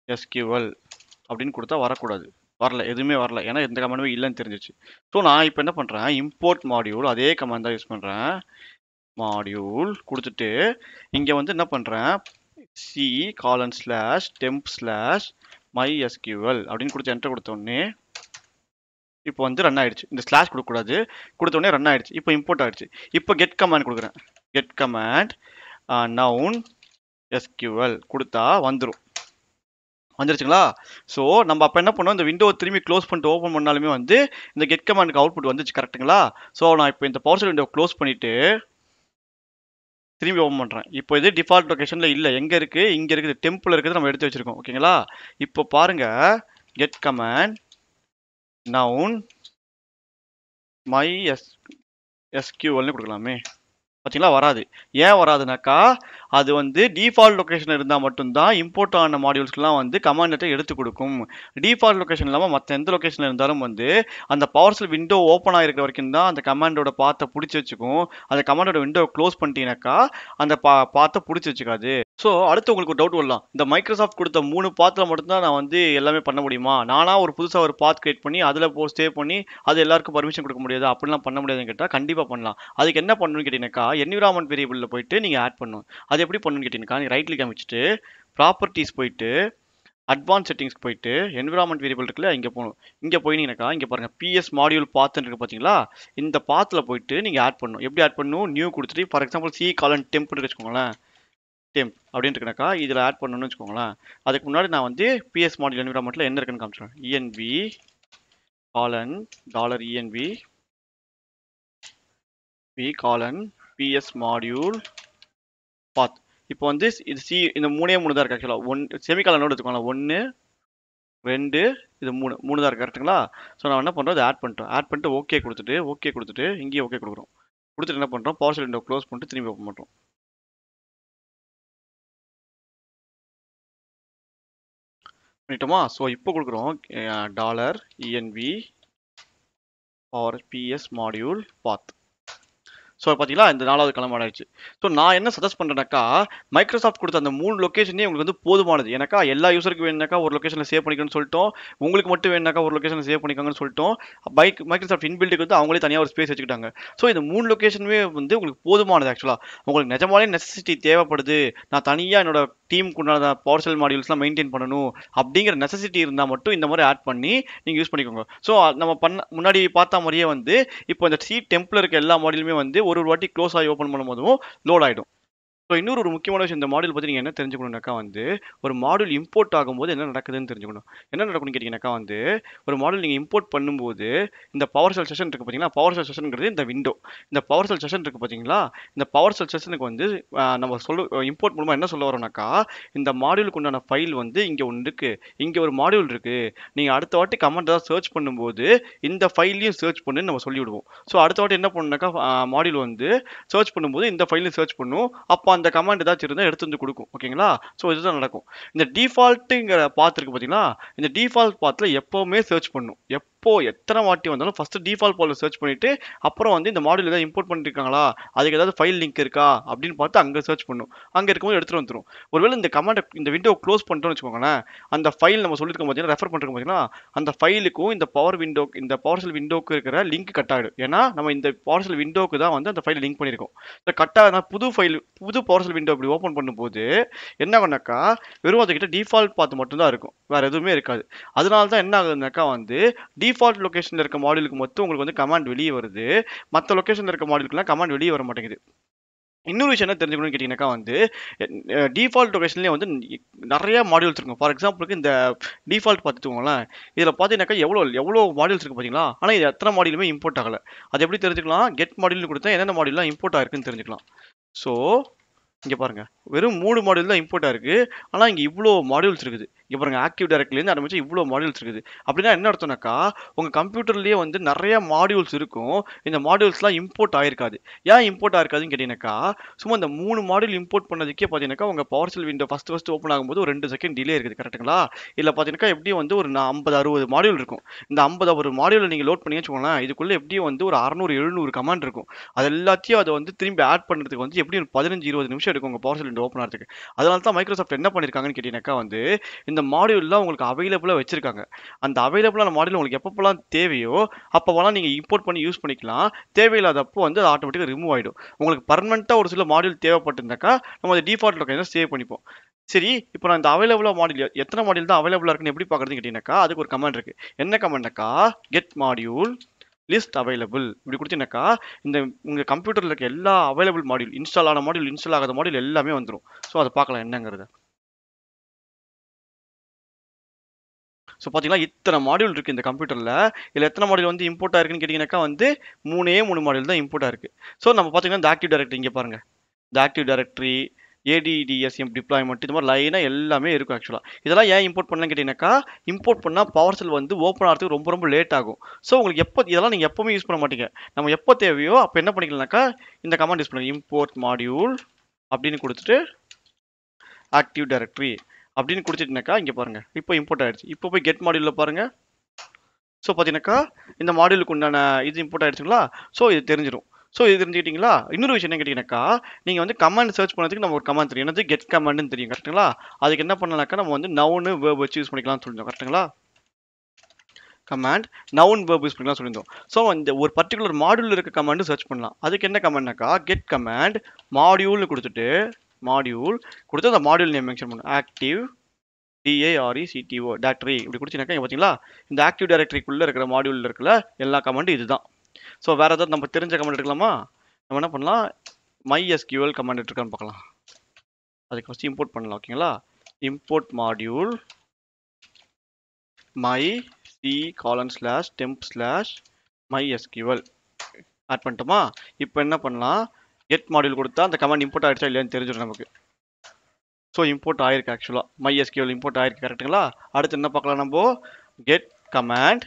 எஸ்கியூஎல் அப்படின்னு கொடுத்தா வரக்கூடாது. வரல. எதுவுமே வரல. ஏன்னா எந்த கமாண்டுமே இல்லைன்னு தெரிஞ்சிச்சு ஸோ நான் இப்போ என்ன பண்ணுறேன் இம்போர்ட் மாடியூல் அதே கமாண்ட் தான் யூஸ் பண்ணுறேன் மாடியூல் கொடுத்துட்டு இங்கே வந்து என்ன பண்ணுறேன் C colon slash temp slash my SQL அப்படின்னு கொடுத்து என்டர் கொடுத்தோடனே இப்போ வந்து ரன் ஆயிடுச்சு. இந்த ஸ்லாஷ் கொடுக்கக்கூடாது கொடுத்தோடனே ரன் ஆயிடுச்சு. இப்போ இம்போர்ட் ஆயிடுச்சு. இப்போ கெட் கமாண்ட் கொடுக்குறேன். கெட் கமாண்ட் நவுன் எஸ்கியூஎல் கொடுத்தா வந்துடும் வந்துருச்சுங்களா? ஸோ நம்ம அப்போ என்ன பண்ணோம்? இந்த விண்டோவை திரும்பி க்ளோஸ் பண்ணிட்டு ஓப்பன் பண்ணாலுமே வந்து இந்த கெட் கமாண்டுக்கு அவுட்புட் வந்துச்சு கரெக்ட்டுங்களா ஸோ நான் இப்போ இந்த பவர் விண்டோ க்ளோஸ் பண்ணிவிட்டு திரும்பி ஓப்பன் பண்ணுறேன் இப்போ இது டிஃபால்ட் லொக்கேஷனில் இல்லை. எங்கே இருக்குது இங்கே இருக்குது. டெம்பிள் இருக்குது நம்ம எடுத்து வச்சுருக்கோம். ஓகேங்களா இப்போ பாருங்கள் get command noun my S எஸ்கியூஎல்னு கொடுக்கலாமே. பார்த்தீங்களா வராது. ஏன் வராதுனாக்கா அது வந்து டிஃபால்ட் லொக்கேஷன் இருந்தால் மட்டும்தான் இம்போர்ட் ஆன மாடியூல்ஸ்க்குலாம் வந்து கமாண்ட் எடுத்து கொடுக்கும். டிஃபால்ட் லொக்கேஷன் இல்லாமல் மற்ற எந்த லொக்கேஷனில் இருந்தாலும் வந்து அந்த பவர்சல் விண்டோ ஓப்பன் ஆகிருக்க வரைக்கும் தான் அந்த கமாண்டோட பாத்தை பிடிச்சி வச்சுக்கும். அந்த கமாண்டோட விண்டோ க்ளோஸ் பண்ணிட்டீங்கனாக்கா அந்த பா பாத்தை பிடிச்சி வச்சுக்காது. ஸோ அடுத்து உங்களுக்கு ஒரு டவுட் வரலாம். இந்த மைக்ரோசாஃப்ட் கொடுத்த மூணு பாத்தில் மட்டும்தான் நான் வந்து எல்லாமே பண்ண முடியுமா? நானா ஒரு புதுசாக ஒரு பாத் கிரியேட் பண்ணி அதில் போ ஸ்டே பண்ணி அது எல்லாருக்கும் பர்மிஷன் கொடுக்க முடியாது. அப்படிலாம் பண்ண முடியாதுன்னு கேட்டால் கண்டிப்பாக பண்ணலாம். அதுக்கு என்ன பண்ணணும்னு கேட்டீங்கன்னாக்கா என்விரான்மெண்ட் வேரியபிளில் போயிட்டு நீங்கள் ஆட் பண்ணணும். அது எப்படி பண்ணணும்னு கேட்டீங்கன்னாக்கா நீங்கள் ரைட் கிளிக் அமைச்சிட்டு ப்ராப்பர்ட்டிஸ் போயிட்டு அட்வான்ஸ் செட்டிங்ஸ்க்கு போயிட்டு என்விரான்மெண்ட் வேரியபிள் இருக்குல்ல இங்கே போகணும். இங்கே போயினீங்கனாக்கா இங்கே பாருங்கள் பிஎஸ் மாடியூல் பாத்துன்னு இருக்கு பார்த்தீங்களா இந்த பாத்தில் போயிட்டு நீங்கள் ஆட் பண்ணணும். எப்படி ஆட் பண்ணணும்? நியூ கொடுத்துட்டு ஃபார் எக்ஸாம்பிள் சி காலன் டெம்ப்னு வச்சுக்கோங்களேன். டெம்ப் அப்படின்னு இருக்குனாக்கா இதில் ஆட் பண்ணணும்னு வச்சுக்கோங்களேன். அதுக்கு முன்னாடி நான் வந்து பிஎஸ் மாடியூல் என்விரான்மெண்ட்டில் என்ன இருக்குன்னு காமிச்சிடுறேன் ENP colon dollar ENV P colon PS module path இப்போ வந்து இது சி இந்த மூணே மூணு தான் இருக்கு ஆக்சுவலாக ஒன் செமிகாலனோட எடுத்துக்கோங்களேன். ஒன்று ரெண்டு இது மூணு மூணு தான் இருக்கு கரெக்ட்டுங்களா ஸோ நான் என்ன பண்ணுறோம் அதை ஆட் பண்ணிட்டோம் ஆட் பண்ணிட்டு ஓகே கொடுத்துட்டு ஓகே கொடுத்துட்டு இங்கேயே ஓகே கொடுக்குறோம். கொடுத்துட்டு என்ன பண்ணுறோம் பவர் சிலிண்டர் க்ளோஸ் பண்ணிட்டு திரும்பி ஓப்பன் பண்ணுறோம் பண்ணிட்டோமா? ஸோ இப்போ கொடுக்குறோம் dollar ENV power PS module path so பார்த்தீங்களா இந்த நாலாவது கிளம்ப ஆயிடுச்சு. ஸோ நான் என்ன சஜஸ்ட் பண்ணுறேனாக்கா மைக்ரோசாஃப்ட் கொடுத்த அந்த மூணு லொக்கேஷனே உங்களுக்கு வந்து போதுமானது. எனக்கா எல்லா யூசருக்கு வேணுனாக்கா ஒரு லொக்கேஷனில் சேவ் பண்ணிக்கணும்னு சொல்லிட்டோம். உங்களுக்கு மட்டும் வேணுனாக்கா ஒரு லொக்கேஷனில் சேவ் பண்ணிக்கோங்கன்னு சொல்லிட்டோம். பைக் மைக்ரோசாஃப்ட் இன்பில்டுக்கு வந்து அவங்களே தனியாக ஒரு ஸ்பேஸ் வச்சுக்கிட்டாங்க. ஸோ இந்த மூணு லொக்கேஷனுமே வந்து உங்களுக்கு போதுமானது ஆக்சுவலாக உங்களுக்கு நிஜமாலே நெசசிட்டி தேவைப்படுது. நான் தனியாக என்னோட டீமுக்கு உண்டான பவர் செல் மாடியூல்ஸ்லாம் மெயின்டைன் பண்ணணும். அப்படிங்கிற நெசசிட்டி இருந்தால் மட்டும் இந்த மாதிரி ஆட் பண்ணி நீங்கள் யூஸ் பண்ணிக்கோங்க. ஸோ நம்ம பண்ண முன்னாடி பார்த்த மாதிரியே வந்து இப்போ இந்த சி டெம்பிள் இருக்க எல்லா மாடியிலுமே வந்து ஒரு ஒரு வாட்டி க்ளோஸ் ஆகி ஓப்பன் பண்ணும்போதும் லோட் ஆகிடும் ஸோ இன்னொரு ஒரு முக்கியமான விஷயம் இந்த மாடல் பற்றி நீங்கள் என்ன தெரிஞ்சுக்கணும்னாக்கா வந்து ஒரு மாடல் இம்போர்ட் ஆகும்போது என்ன நடக்குதுன்னு தெரிஞ்சுக்கணும். என்ன நடக்கும்னு கேட்டிங்கனாக்கா வந்து ஒரு மாடல் நீங்கள் இம்போர்ட் பண்ணும்போது இந்த பவர் செல் செஷன் இருக்குது பார்த்தீங்களா பவர் செல் செஷனுங்கிறது இந்த விண்டோ இந்த பவர் செல் செஷன் இருக்குது பார்த்தீங்களா இந்த பவர் செல் செஷனுக்கு வந்து நம்ம சொல்ல இம்போர்ட் மூலமாக என்ன சொல்ல வரோம்னாக்கா இந்த மாடியூலுக்கு உண்டான ஃபைல் வந்து இங்கே ஒன்று இருக்குது இங்கே ஒரு மாடியூல் இருக்குது நீங்கள் அடுத்த வாட்டி கமெண்ட் ஏதாவது சர்ச் பண்ணும்போது இந்த ஃபைல்லையும் சர்ச் பண்ணுன்னு நம்ம சொல்லிவிடுவோம். ஸோ அடுத்த வாட்டி என்ன பண்ணுனாக்கா மாடியூல் வந்து சர்ச் பண்ணும்போது இந்த ஃபைலையும் சர்ச் பண்ணும். அப்போ அந்த கமாண்ட் ஏதாச்சும் இருந்தால் எடுத்து வந்து கொடுக்கும். ஓகேங்களா? ஸோ இதுதான் நடக்கும். இந்த டிஃபால்ட்டுங்கிற பாத் பார்த்தீங்கன்னா இந்த டிஃபால்ட் பாத்தில் எப்போவுமே சர்ச் பண்ணும் எப்போ எத்தனை வாட்டி வந்தாலும் ஃபஸ்ட்டு டிஃபால்ட் பாலில் சர்ச் பண்ணிவிட்டு அப்புறம் வந்து இந்த மாடியூல் ஏதாவது இம்போர்ட் பண்ணிருக்காங்களா? அதுக்கு ஏதாவது ஃபைல் லிங்க் இருக்கா? அப்படின்னு பார்த்து அங்கே சர்ச் பண்ணும் அங்கே இருக்கும்போது எடுத்துகிட்டு வந்துடும் ஒருவேளை இந்த கமாண்டை இந்த விண்டோ க்ளோஸ் பண்ணிட்டோம்னு வச்சுக்கோங்களேன் அந்த ஃபைல் நம்ம சொல்லியிருக்கோம் பார்த்தீங்கன்னா ரெஃபர் பண்ணுறோம் பார்த்தீங்கன்னா அந்த ஃபைலுக்கும் இந்த பவர் விண்டோ இந்த பவர் செல் விண்டோக்கு இருக்கிற லிங்க் கட் ஆகிடும் ஏன்னா நம்ம இந்த பவர் செல் விண்டோக்கு தான் வந்து அந்த ஃபைல் லிங்க் பண்ணியிருக்கோம் இந்த கட் ஆகுதுனா புது ஃபைல் புது பவர் விண்டோ இப்படி ஓப்பன் பண்ணும்போது என்ன பண்ணாக்கா வெறும் அதுக்கிட்ட டிஃபால்ட் பார்த்து மட்டும்தான் இருக்கும். வேறு எதுவுமே இருக்காது. அதனால தான் என்ன ஆகுதுனாக்கா வந்து டிஃபால்ட் லொக்கேஷனில் இருக்க மாடியூலுக்கு மட்டும் உங்களுக்கு வந்து கமாண்ட் வெளியே வருது. மற்ற லொக்கேஷனில் இருக்க மாடியூலுக்குலாம் கமாண்ட் வெளியே வர மாட்டேங்குது. இன்னொரு விஷயம் என்ன தெரிஞ்சுக்கணும்னு கேட்டிங்கனாக்கா வந்து டிஃபால்ட் லொகேஷன்லேயே வந்து நிறைய மாடியூல்ஸ் இருக்கும். ஃபார் எக்ஸாம்பிளுக்கு இந்த டிஃபால்ட் பார்த்துக்கோங்களேன் இதில் பார்த்தீங்கன்னாக்கா எவ்வளோ எவ்வளோ மாடியூல்ஸ் இருக்குது பார்த்தீங்களா ஆனால் இது எத்தனை மாடியிலுமே இம்போர்ட் ஆகலை. அது எப்படி தெரிஞ்சுக்கலாம்? கெட் மாடியில் கொடுத்தா என்னென்ன மாடியூல்லாம் இம்போர்ட் ஆயிருக்குன்னு தெரிஞ்சுக்கலாம். ஸோ இங்கே பாருங்கள் வெறும் மூணு மாடியூல் தான் இம்போர்ட்டாக இருக்குது ஆனால் இங்கே இவ்வளோ மாடியூல்ஸ் இருக்குது. இங்கே பாருங்க ஆக்டிவ் டைரக்ட்லேருந்து ஆரம்பிச்சு இவ்வளோ மாடியூல்ஸ் இருக்குது. அப்படின்னா என்ன அர்த்தம்னாக்கா உங்கள் கம்ப்யூட்டர்லேயே வந்து நிறைய மாடியூல்ஸ் இருக்கும். இந்த மாடியூல்ஸ்லாம் இம்போர்ட் ஆயிருக்காது. ஏன் இம்போர்ட் ஆயிருக்காதுன்னு கேட்டிங்கனாக்கா சும்மா இந்த மூணு மாடியூல் இம்போர்ட் பண்ணதுக்கே பார்த்தீங்கன்னாக்கா உங்கள் parcel window first first open ஆகும்போது ஒரு ரெண்டு செகண்ட் டிலே இருக்குது கரெக்ட்டுங்களா இல்லை பார்த்தீங்கன்னா எப்படியும் வந்து ஒரு நா- ஐம்பது அறுபது மாடியூல் இருக்கும். இந்த ஐம்பது ஒரு மாடியூலை நீங்கள் லோட் பண்ணி வச்சுக்கோங்களேன் இதுக்குள்ளே எப்படியும் வந்து ஒரு அறநூறு எழுநூறு கமாண்ட் இருக்கும். அது எல்லாத்தையும் அதை வந்து திரும்பி ஆட் பண்ணுறதுக்கு வந்து எப்படியும் ஒரு பதினஞ்சு இருபது நிமிஷம் எடுக்கும் உங்கள் பவர் செல் விண்டோ ஓப்பன் ஆகிறதுக்கு அதனால தான் மைக்ரோசாஃப்ட் என்ன பண்ணியிருக்காங்கன்னு கேட்டீங்கன்னாக்கா வந்து இந்த மாடியூல்லாம் உங்களுக்கு அவைலபிளாக வச்சுருக்காங்க. அந்த அவைலபிளான மாடியூல் உங்களுக்கு எப்பப்போலாம் தேவையோ அப்போவெல்லாம் நீங்கள் இம்போர்ட் பண்ணி யூஸ் பண்ணிக்கலாம். தேவையில்லாதப்போ வந்து அது ஆட்டோமேட்டிக்காக ரிமூவ் ஆகிடும் உங்களுக்கு பர்மனெண்ட்டாக ஒரு சில மாடியூல் தேவைப்பட்டிருந்தாக்கா நம்ம அதை டிஃபால்ட் லொக்கேஷன் சேவ் பண்ணிப்போம். சரி இப்போ நான் இந்த அவைலபிளாக மாடியூல் எத்தனை மாடியூல் தான் அவைலபிளாக இருக்குன்னு எப்படி பார்க்குறதுன்னு கேட்டிங்கனாக்கா அதுக்கு ஒரு கமெண்ட் இருக்குது என்ன கமெண்ட்னாக்கா கெட் மாடியூல் லிஸ்ட் அவைலபிள் இப்படி கொடுத்தீங்கன்னாக்கா இந்த உங்கள் கம்ப்யூட்டரில் இருக்க எல்லா அவைலபிள் மாடியூல் இன்ஸ்டால் ஆன மாடியூல் இன்ஸ்டால் ஆகாத மாடியூல் எல்லாமே வந்துடும் ஸோ அதை பார்க்கலாம் என்னங்கிறத. ஸோ பார்த்தீங்கன்னா இத்தனை மாடியூல் இருக்குது இந்த கம்ப்யூட்டரில் இதில் எத்தனை மாடியூல் வந்து இம்போர்ட் ஆயிருக்குன்னு கேட்டிங்கனாக்கா வந்து மூணே மூணு மாடியூல் தான் இம்போர்ட் ஆயிருக்கு ஸோ நம்ம பார்த்தீங்கன்னா இந்த ஆக்டிவ் டைரக்டரி இங்கே பாருங்கள் இந்த ஆக்டிவ் டைரக்டரி ஏடிடிஎஸ்எம் டிப்ளாய்மெண்ட் இது மாதிரி லைனாக எல்லாமே இருக்கும் ஆக்சுவலாக இதெல்லாம் ஏன் இம்போர்ட் பண்ணலன்னு கேட்டிங்கனாக்கா இம்போர்ட் பண்ணால் பவர் செல் வந்து ஓப்பன் ஆகிறதுக்கு ரொம்ப ரொம்ப லேட் ஆகும். ஸோ உங்களுக்கு எப்போ இதெல்லாம் நீங்கள் எப்போவுமே யூஸ் பண்ண மாட்டீங்க. நம்ம எப்போ தேவையோ அப்போ என்ன பண்ணிக்கலாம்னாக்கா இந்த கமாண்ட் யூஸ் பண்ணுங்கள் இம்போர்ட் மாடியூல் அப்படின்னு கொடுத்துட்டு ஆக்டிவ் டைரக்டரி அப்படின்னு கொடுத்துட்டுனாக்கா இங்கே பாருங்கள் இப்போ இம்போர்ட் ஆகிடுச்சு இப்போ போய் கெட் மாடியூலில் பாருங்கள் ஸோ பார்த்தீங்கன்னாக்கா இந்த மாடியூலுக்கு உண்டான இது இம்போர்ட் ஆகிடுச்சுங்களா ஸோ இது தெரிஞ்சிடும் ஸோ இது தெரிஞ்சுக்கிட்டீங்களா? இன்னொரு விஷயம் என்ன கேட்டிங்கனாக்கா நீங்கள் வந்து கமாண்ட் சர்ச் பண்ணதுக்கு நம்ம ஒரு கமாண்ட் தெரியும். என்னது? கெட் கமாண்ட்னு தெரியும் கரெக்ட்டுங்களா அதுக்கு என்ன பண்ணலாக்கா நம்ம வந்து நவுனு வேர்ப் வச்சு யூஸ் பண்ணிக்கலாம்னு சொல்லியிருந்தோம் கரெக்ட்டுங்களா கமாண்ட் நவுன் வேர்ப் யூஸ் பண்ணிக்கலாம் சொல்லியிருந்தோம். ஸோ இந்த ஒரு பர்டிகுலர் மாடியூல் இருக்க கமாண்டு சர்ச் பண்ணலாம். அதுக்கு என்ன கமாண்ட்னாக்கா கெட் கமாண்ட் மாடியூல்னு கொடுத்துட்டு மாடியூல் கொடுத்து அந்த மாடியூல் நேம் மென்ஷன் பண்ணணும் ஆக்டிவ் டிஏஆர்இசிடிஓ சிடிஓ இப்படி கொடுத்தீங்கன்னாக்கா இங்கே பார்த்தீங்களா? இந்த ஆக்டிவ் டைரக்டரிக்குள்ளே இருக்கிற மாடியூலில் இருக்கிற எல்லா கமாண்டும் இதுதான். ஸோ வேறு ஏதாவது நம்ம தெரிஞ்ச கமெண்ட் எடுக்கலாமா? நம்ம என்ன பண்ணலாம்? மை எஸ்கியூஎல் கமெண்ட் எடுத்துருக்கான்னு பார்க்கலாம். அதுக்கு ஃபஸ்ட்டு இம்போர்ட் பண்ணலாம் ஓகேங்களா import module my C colon slash temp slash my SQL add பண்ணிட்டோமா? இப்போ என்ன பண்ணலாம்? கெட் மாடியூல் கொடுத்தா அந்த கமாண்ட் இம்போர்ட் ஆகிடுச்சா இல்லையான்னு தெரிஞ்சிடும் நமக்கு. ஸோ இம்போர்ட் ஆயிருக்கு ஆக்சுவலாக மைஎஸ்கியூல் இம்போர்ட் ஆயிருக்கு கரெக்ட்டுங்களா அடுத்து என்ன பார்க்கலாம் நம்ம? கெட் கமாண்ட்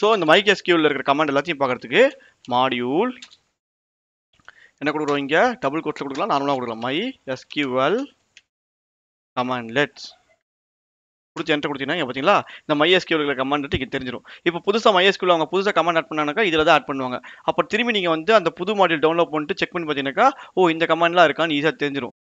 ஸோ இந்த மைக் இருக்கிற கமாண்ட் எல்லாத்தையும் பார்க்குறதுக்கு மாடியூல் என்ன கொடுக்குறோம் இங்கே? டபுள் கோட்ஸில் கொடுக்கலாம். நார்மலாக கொடுக்கலாம். மை எஸ்கியூஎல் கமாண்ட் லெட்ஸ் கொடுத்து என்ட்ரு கொடுத்தீங்கன்னா பார்த்தீங்களா இந்த மைஎஸ்கியூல் இருக்கிற கமாண்ட் இங்கே தெரிஞ்சிடும் இப்போ புதுசாக மைஎஸ்கியூல் அவங்க புதுசாக கமாண்ட் ஆட் பண்ணாங்கக்கா இதில் தான் ஆட் பண்ணுவாங்க. அப்போ திரும்பி நீங்கள் வந்து அந்த புது மாடல் டவுன்லோட் பண்ணிட்டு செக் பண்ணி பார்த்தீங்கன்னாக்கா ஓ இந்த கமாண்ட்லாம் இருக்கான்னு ஈஸியாக தெரிஞ்சிடும்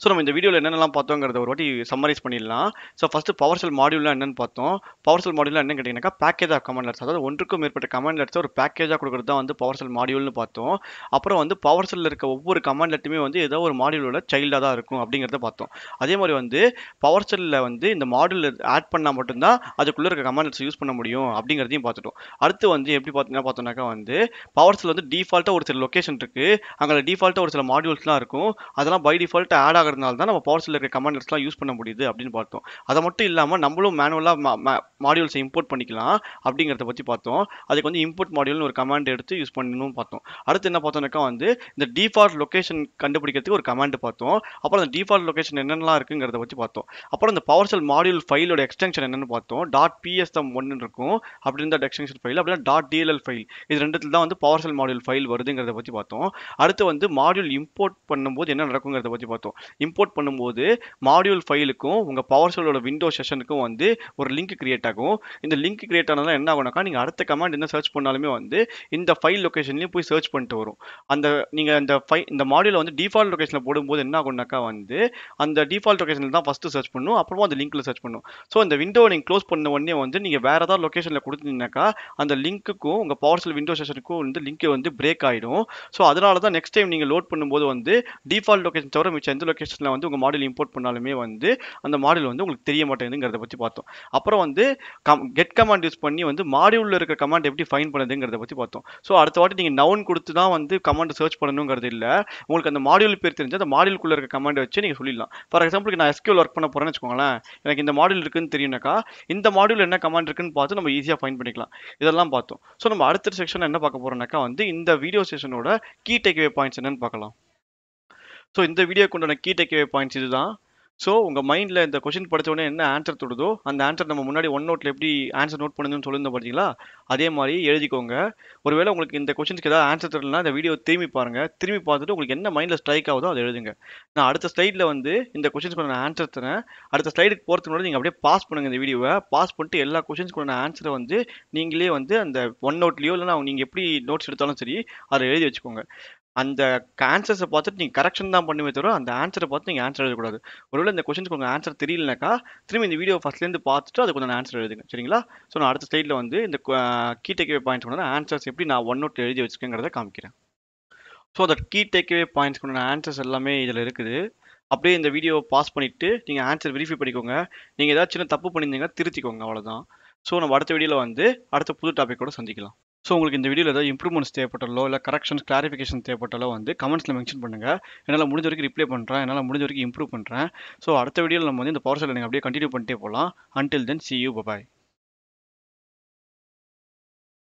ஸோ நம்ம இந்த வீடியோவில் என்னென்னலாம் பார்த்தோங்கிறத ஒரு வாட்டி சம்மரைஸ் பண்ணிடலாம். ஸோ ஃபஸ்ட்டு பவர் செல் மாடியூலாம் என்னென்னு பார்த்தோம். பவர் செல் மாடியூலாம் என்னன்னு கேட்டிங்கனாக்கா பேக்கேஜ் ஆஃப் கமாண்ட் அதாவது ஒன்றுக்கும் மேற்பட்ட கமெண்ட் லெட்ஸ் ஒரு பேக்கேஜாக கொடுக்குறது தான் வந்து பவர் செல் மாடியூல்னு பார்த்தோம். அப்புறம் வந்து பவர் செல்லில் இருக்க ஒவ்வொரு கமாண்ட் லெட்டுமே வந்து ஏதோ ஒரு மாடியூலோட சைல்டாக தான் இருக்கும் அப்படிங்கிறத பார்த்தோம். அதே மாதிரி வந்து பவர் செல்லில் வந்து இந்த மாடியூல் ஆட் பண்ணால் மட்டும்தான் அதுக்குள்ளே இருக்க கமெண்ட் லெட்ஸ் யூஸ் பண்ண முடியும் அப்படிங்கிறதையும் பார்த்துட்டோம். அடுத்து வந்து எப்படி பார்த்தீங்கன்னா பார்த்தோம்னாக்கா வந்து பவர் செல் வந்து டிஃபால்ட்டாக ஒரு சில லொக்கேஷன் இருக்குது அங்கே டிஃபால்ட்டாக ஒரு சில மாடியூல்ஸ்லாம் இருக்கும். அதெல்லாம் பை டிஃபால்ட் ஆட் ஆகிறதுனால தான் நம்ம பவர் செல்லில் இருக்க கமாண்ட்ஸ்லாம் யூஸ் பண்ண முடியுது அப்படின்னு பார்த்தோம். அதை மட்டும் இல்லாமல் நம்மளும் மேனுவலாக மாடியூல்ஸை இம்போர்ட் பண்ணிக்கலாம் அப்படிங்கிறத பற்றி பார்த்தோம். அதுக்கு வந்து இம்போர்ட் மாடியூல்னு ஒரு கமாண்ட் எடுத்து யூஸ் பண்ணணும் பார்த்தோம். அடுத்து என்ன பார்த்தோம்னாக்கா வந்து இந்த டிஃபால்ட் லொக்கேஷன் கண்டுபிடிக்கிறதுக்கு ஒரு கமாண்ட் பார்த்தோம். அப்புறம் அந்த டிஃபால்ட் லொக்கேஷன் என்னென்னலாம் இருக்குங்கிறத பற்றி பார்த்தோம். அப்புறம் இந்த பவர் செல் மாடியூல் ஃபைலோட எக்ஸ்டென்ஷன் என்னென்னு பார்த்தோம். டாட் பிஎஸ்எம் ஒன்று இருக்கும். அப்படி இருந்தால் எக்ஸ்டென்ஷன் ஃபைல் அப்படின்னா டாட் டிஎல்எல் ஃபைல் இது ரெண்டுத்தில் தான் வந்து பவர் செல் மாடியூல் ஃபைல் வருதுங்கிறத பற்றி பார்த்தோம். அடுத்து வந்து மாடியூல் இம்போர்ட் பண்ணும்போது என்ன நடக்குங்கிறத பற்றி பார்த்தோம். இம்போர்ட் பண்ணும்போது மாடியூல் ஃபைலுக்கும் உங்கள் பவர் செல்லோட விண்டோ செஷனுக்கும் வந்து ஒரு லிங்க் கிரியேட் ஆகும். இந்த லிங்க் கிரியேட் ஆனதான் என்ன ஆகும்னாக்கா நீங்கள் அடுத்த கமாண்ட் என்ன சர்ச் பண்ணாலுமே வந்து இந்த ஃபைல் லொக்கேஷன்லேயும் போய் சர்ச் பண்ணிட்டு வரும். அந்த நீங்கள் அந்த ஃபை இந்த மாடியூலை வந்து டிஃபால்ட் லொக்கேஷனில் போடும்போது என்ன ஆகும்னாக்கா வந்து அந்த டிஃபால்ட் லொக்கேஷனில் தான் ஃபஸ்ட்டு சர்ச் பண்ணும். அப்புறமா அந்த லிங்க்கில் சர்ச் பண்ணும். ஸோ அந்த விண்டோவை நீங்கள் க்ளோஸ் பண்ண உடனே வந்து நீங்கள் வேறு ஏதாவது லொக்கேஷனில் கொடுத்தீங்கன்னாக்கா அந்த லிங்க்குக்கும் உங்கள் பவர் செல் விண்டோ செஷனுக்கும் வந்து லிங்க் வந்து பிரேக் ஆகிடும் ஸோ அதனால தான் நெக்ஸ்ட் டைம் நீங்கள் லோட் பண்ணும்போது வந்து டிஃபால்ட் லொக்கேஷன் தவிர மிச்சம் எந்த லொக்கேஷனில் வந்து உங்கள் மாடல் இம்போர்ட் பண்ணாலுமே வந்து அந்த மாடல் வந்து உங்களுக்கு தெரிய மாட்டேங்குதுங்கிறத பற்றி பார்த்தோம். அப்புறம் வந்து கம் கெட் கமாண்ட் யூஸ் பண்ணி வந்து மாடியூலில் இருக்க கமாண்ட் எப்படி ஃபைன் பண்ணுதுங்கிறத பற்றி பார்த்தோம். ஸோ அடுத்த வாட்டி நீங்கள் நவுன் கொடுத்து தான் வந்து கமாண்ட் சர்ச் பண்ணணுங்கிறது இல்லை. உங்களுக்கு அந்த மாடியூல் பேர் தெரிஞ்சு அந்த மாடியூலுக்குள்ளே இருக்க கமாண்ட் வச்சு நீங்கள் சொல்லிடலாம். ஃபார் எக்ஸாம்பிள் நான் எஸ்கியூல் ஒர்க் பண்ண போகிறேன்னு வச்சுக்கோங்களேன். எனக்கு இந்த மாடியூல் இருக்குன்னு தெரியும்னாக்கா இந்த மாடியூல் என்ன கமாண்ட் இருக்குன்னு பார்த்து நம்ம ஈஸியாக ஃபைன் பண்ணிக்கலாம். இதெல்லாம் பார்த்தோம். ஸோ நம்ம அடுத்த செக்ஷன் என்ன பார்க்க போகிறோம்னாக்கா வந்து இந்த வீடியோ செஷனோட கீ டேக்வே பாயிண்ட்ஸ் என்னன்னு பார்க்கலாம். ஸோ இந்த வீடியோக்கு உண்டான கீ டேக்அவே பாயிண்ட்ஸ் இதுதான் ஸோ உங்கள் மைண்டில் இந்த கொஷின் படித்தவொடனே என்ன ஆன்சர் தொடுதோ அந்த ஆன்சர் நம்ம முன்னாடி ஒன் நோட்டில் எப்படி ஆன்சர் நோட் பண்ணுதுன்னு சொல்லியிருந்தோம் பார்த்தீங்களா அதே மாதிரி எழுதிக்கோங்க. ஒருவேளை உங்களுக்கு இந்த கொஷின்ஸ்க்கு ஏதாவது ஆன்சர் தரலனா இந்த வீடியோ திரும்பி பாருங்கள் திரும்பி பார்த்துட்டு உங்களுக்கு என்ன மைண்டில் ஸ்ட்ரைக் ஆகுதோ அதை எழுதுங்க. நான் அடுத்த ஸ்லைடில் வந்து இந்த கொஷின்ஸ்க்கு நான் ஆன்சர் தரேன். அடுத்த ஸ்லைடுக்கு போகிறதுக்கு முன்னாடி நீங்கள் அப்படியே பாஸ் பண்ணுங்கள் இந்த வீடியோவை பாஸ் பண்ணிட்டு எல்லா கொஷின்ஸ்க்கு ஆன்சரை வந்து நீங்களே வந்து அந்த ஒன் நோட்லேயோ இல்லைனா நீங்கள் எப்படி நோட்ஸ் எடுத்தாலும் சரி அதை எழுதி வச்சுக்கோங்க. அந்த ஆன்சர்ஸை பார்த்துட்டு நீங்கள் கரெக்ஷன் தான் பண்ணுமே தவிர அந்த ஆன்சரை பார்த்து நீங்கள் ஆன்சர் எழுதக்கூடாது. ஒருவேளை இந்த கொஷின்ஸ்க்கு உங்கள் ஆன்சர் தெரியலனாக்கா திரும்பி இந்த வீடியோ ஃபஸ்ட்லேருந்து பார்த்துட்டு அதுக்கு கொஞ்சம் ஆன்சர் எழுதுங்க. சரிங்களா? ஸோ நான் அடுத்த ஸ்லைடில் வந்து இந்த கீ டேக்அவே பாயிண்ட்ஸ் கொண்டு ஆன்சர்ஸ் எப்படி நான் ஒன் நோட் எழுதி வச்சுக்கேங்கிறத காமிக்கிறேன். ஸோ அந்த கீ டேக்அவே பாயிண்ட்ஸ் கொண்டு ஆன்சர்ஸ் எல்லாமே இதில் இருக்குது. அப்படியே இந்த வீடியோவை பாஸ் பண்ணிவிட்டு நீங்கள் ஆன்சர் வெரிஃபை பண்ணிக்கோங்க. நீங்கள் ஏதாச்சும் சின்ன தப்பு பண்ணியிருந்தீங்கன்னா திருத்திக்கோங்க. அவ்வளோதான் ஸோ நம்ம அடுத்த வீடியோவில் வந்து அடுத்த புது டாப்பிக்கோட சந்திக்கலாம். ஸோ உங்களுக்கு இந்த வீடியோவில் ஏதாவது இம்ப்ரூவ்மெண்ட்ஸ் தேவைப்பட்டாலோ இல்லை கரெக்ஷன்ஸ் கிளாரிஃபிகேஷன் தேவைப்பட்டாலோ வந்து கமெண்ட்ஸில் மென்ஷன் பண்ணுங்கள் என்னால் முடிஞ்ச வரைக்கும் ரிப்ளை பண்ணுறேன் என்னால் முடிஞ்ச வரைக்கும் இம்ப்ரூவ் பண்ணுறேன் ஸோ அடுத்த வீடியோவில் நம்ம வந்து இந்த பவர் செல் நீங்கள் அப்படியே கண்டினியூ பண்ணிட்டே போகலாம். Until then see you bye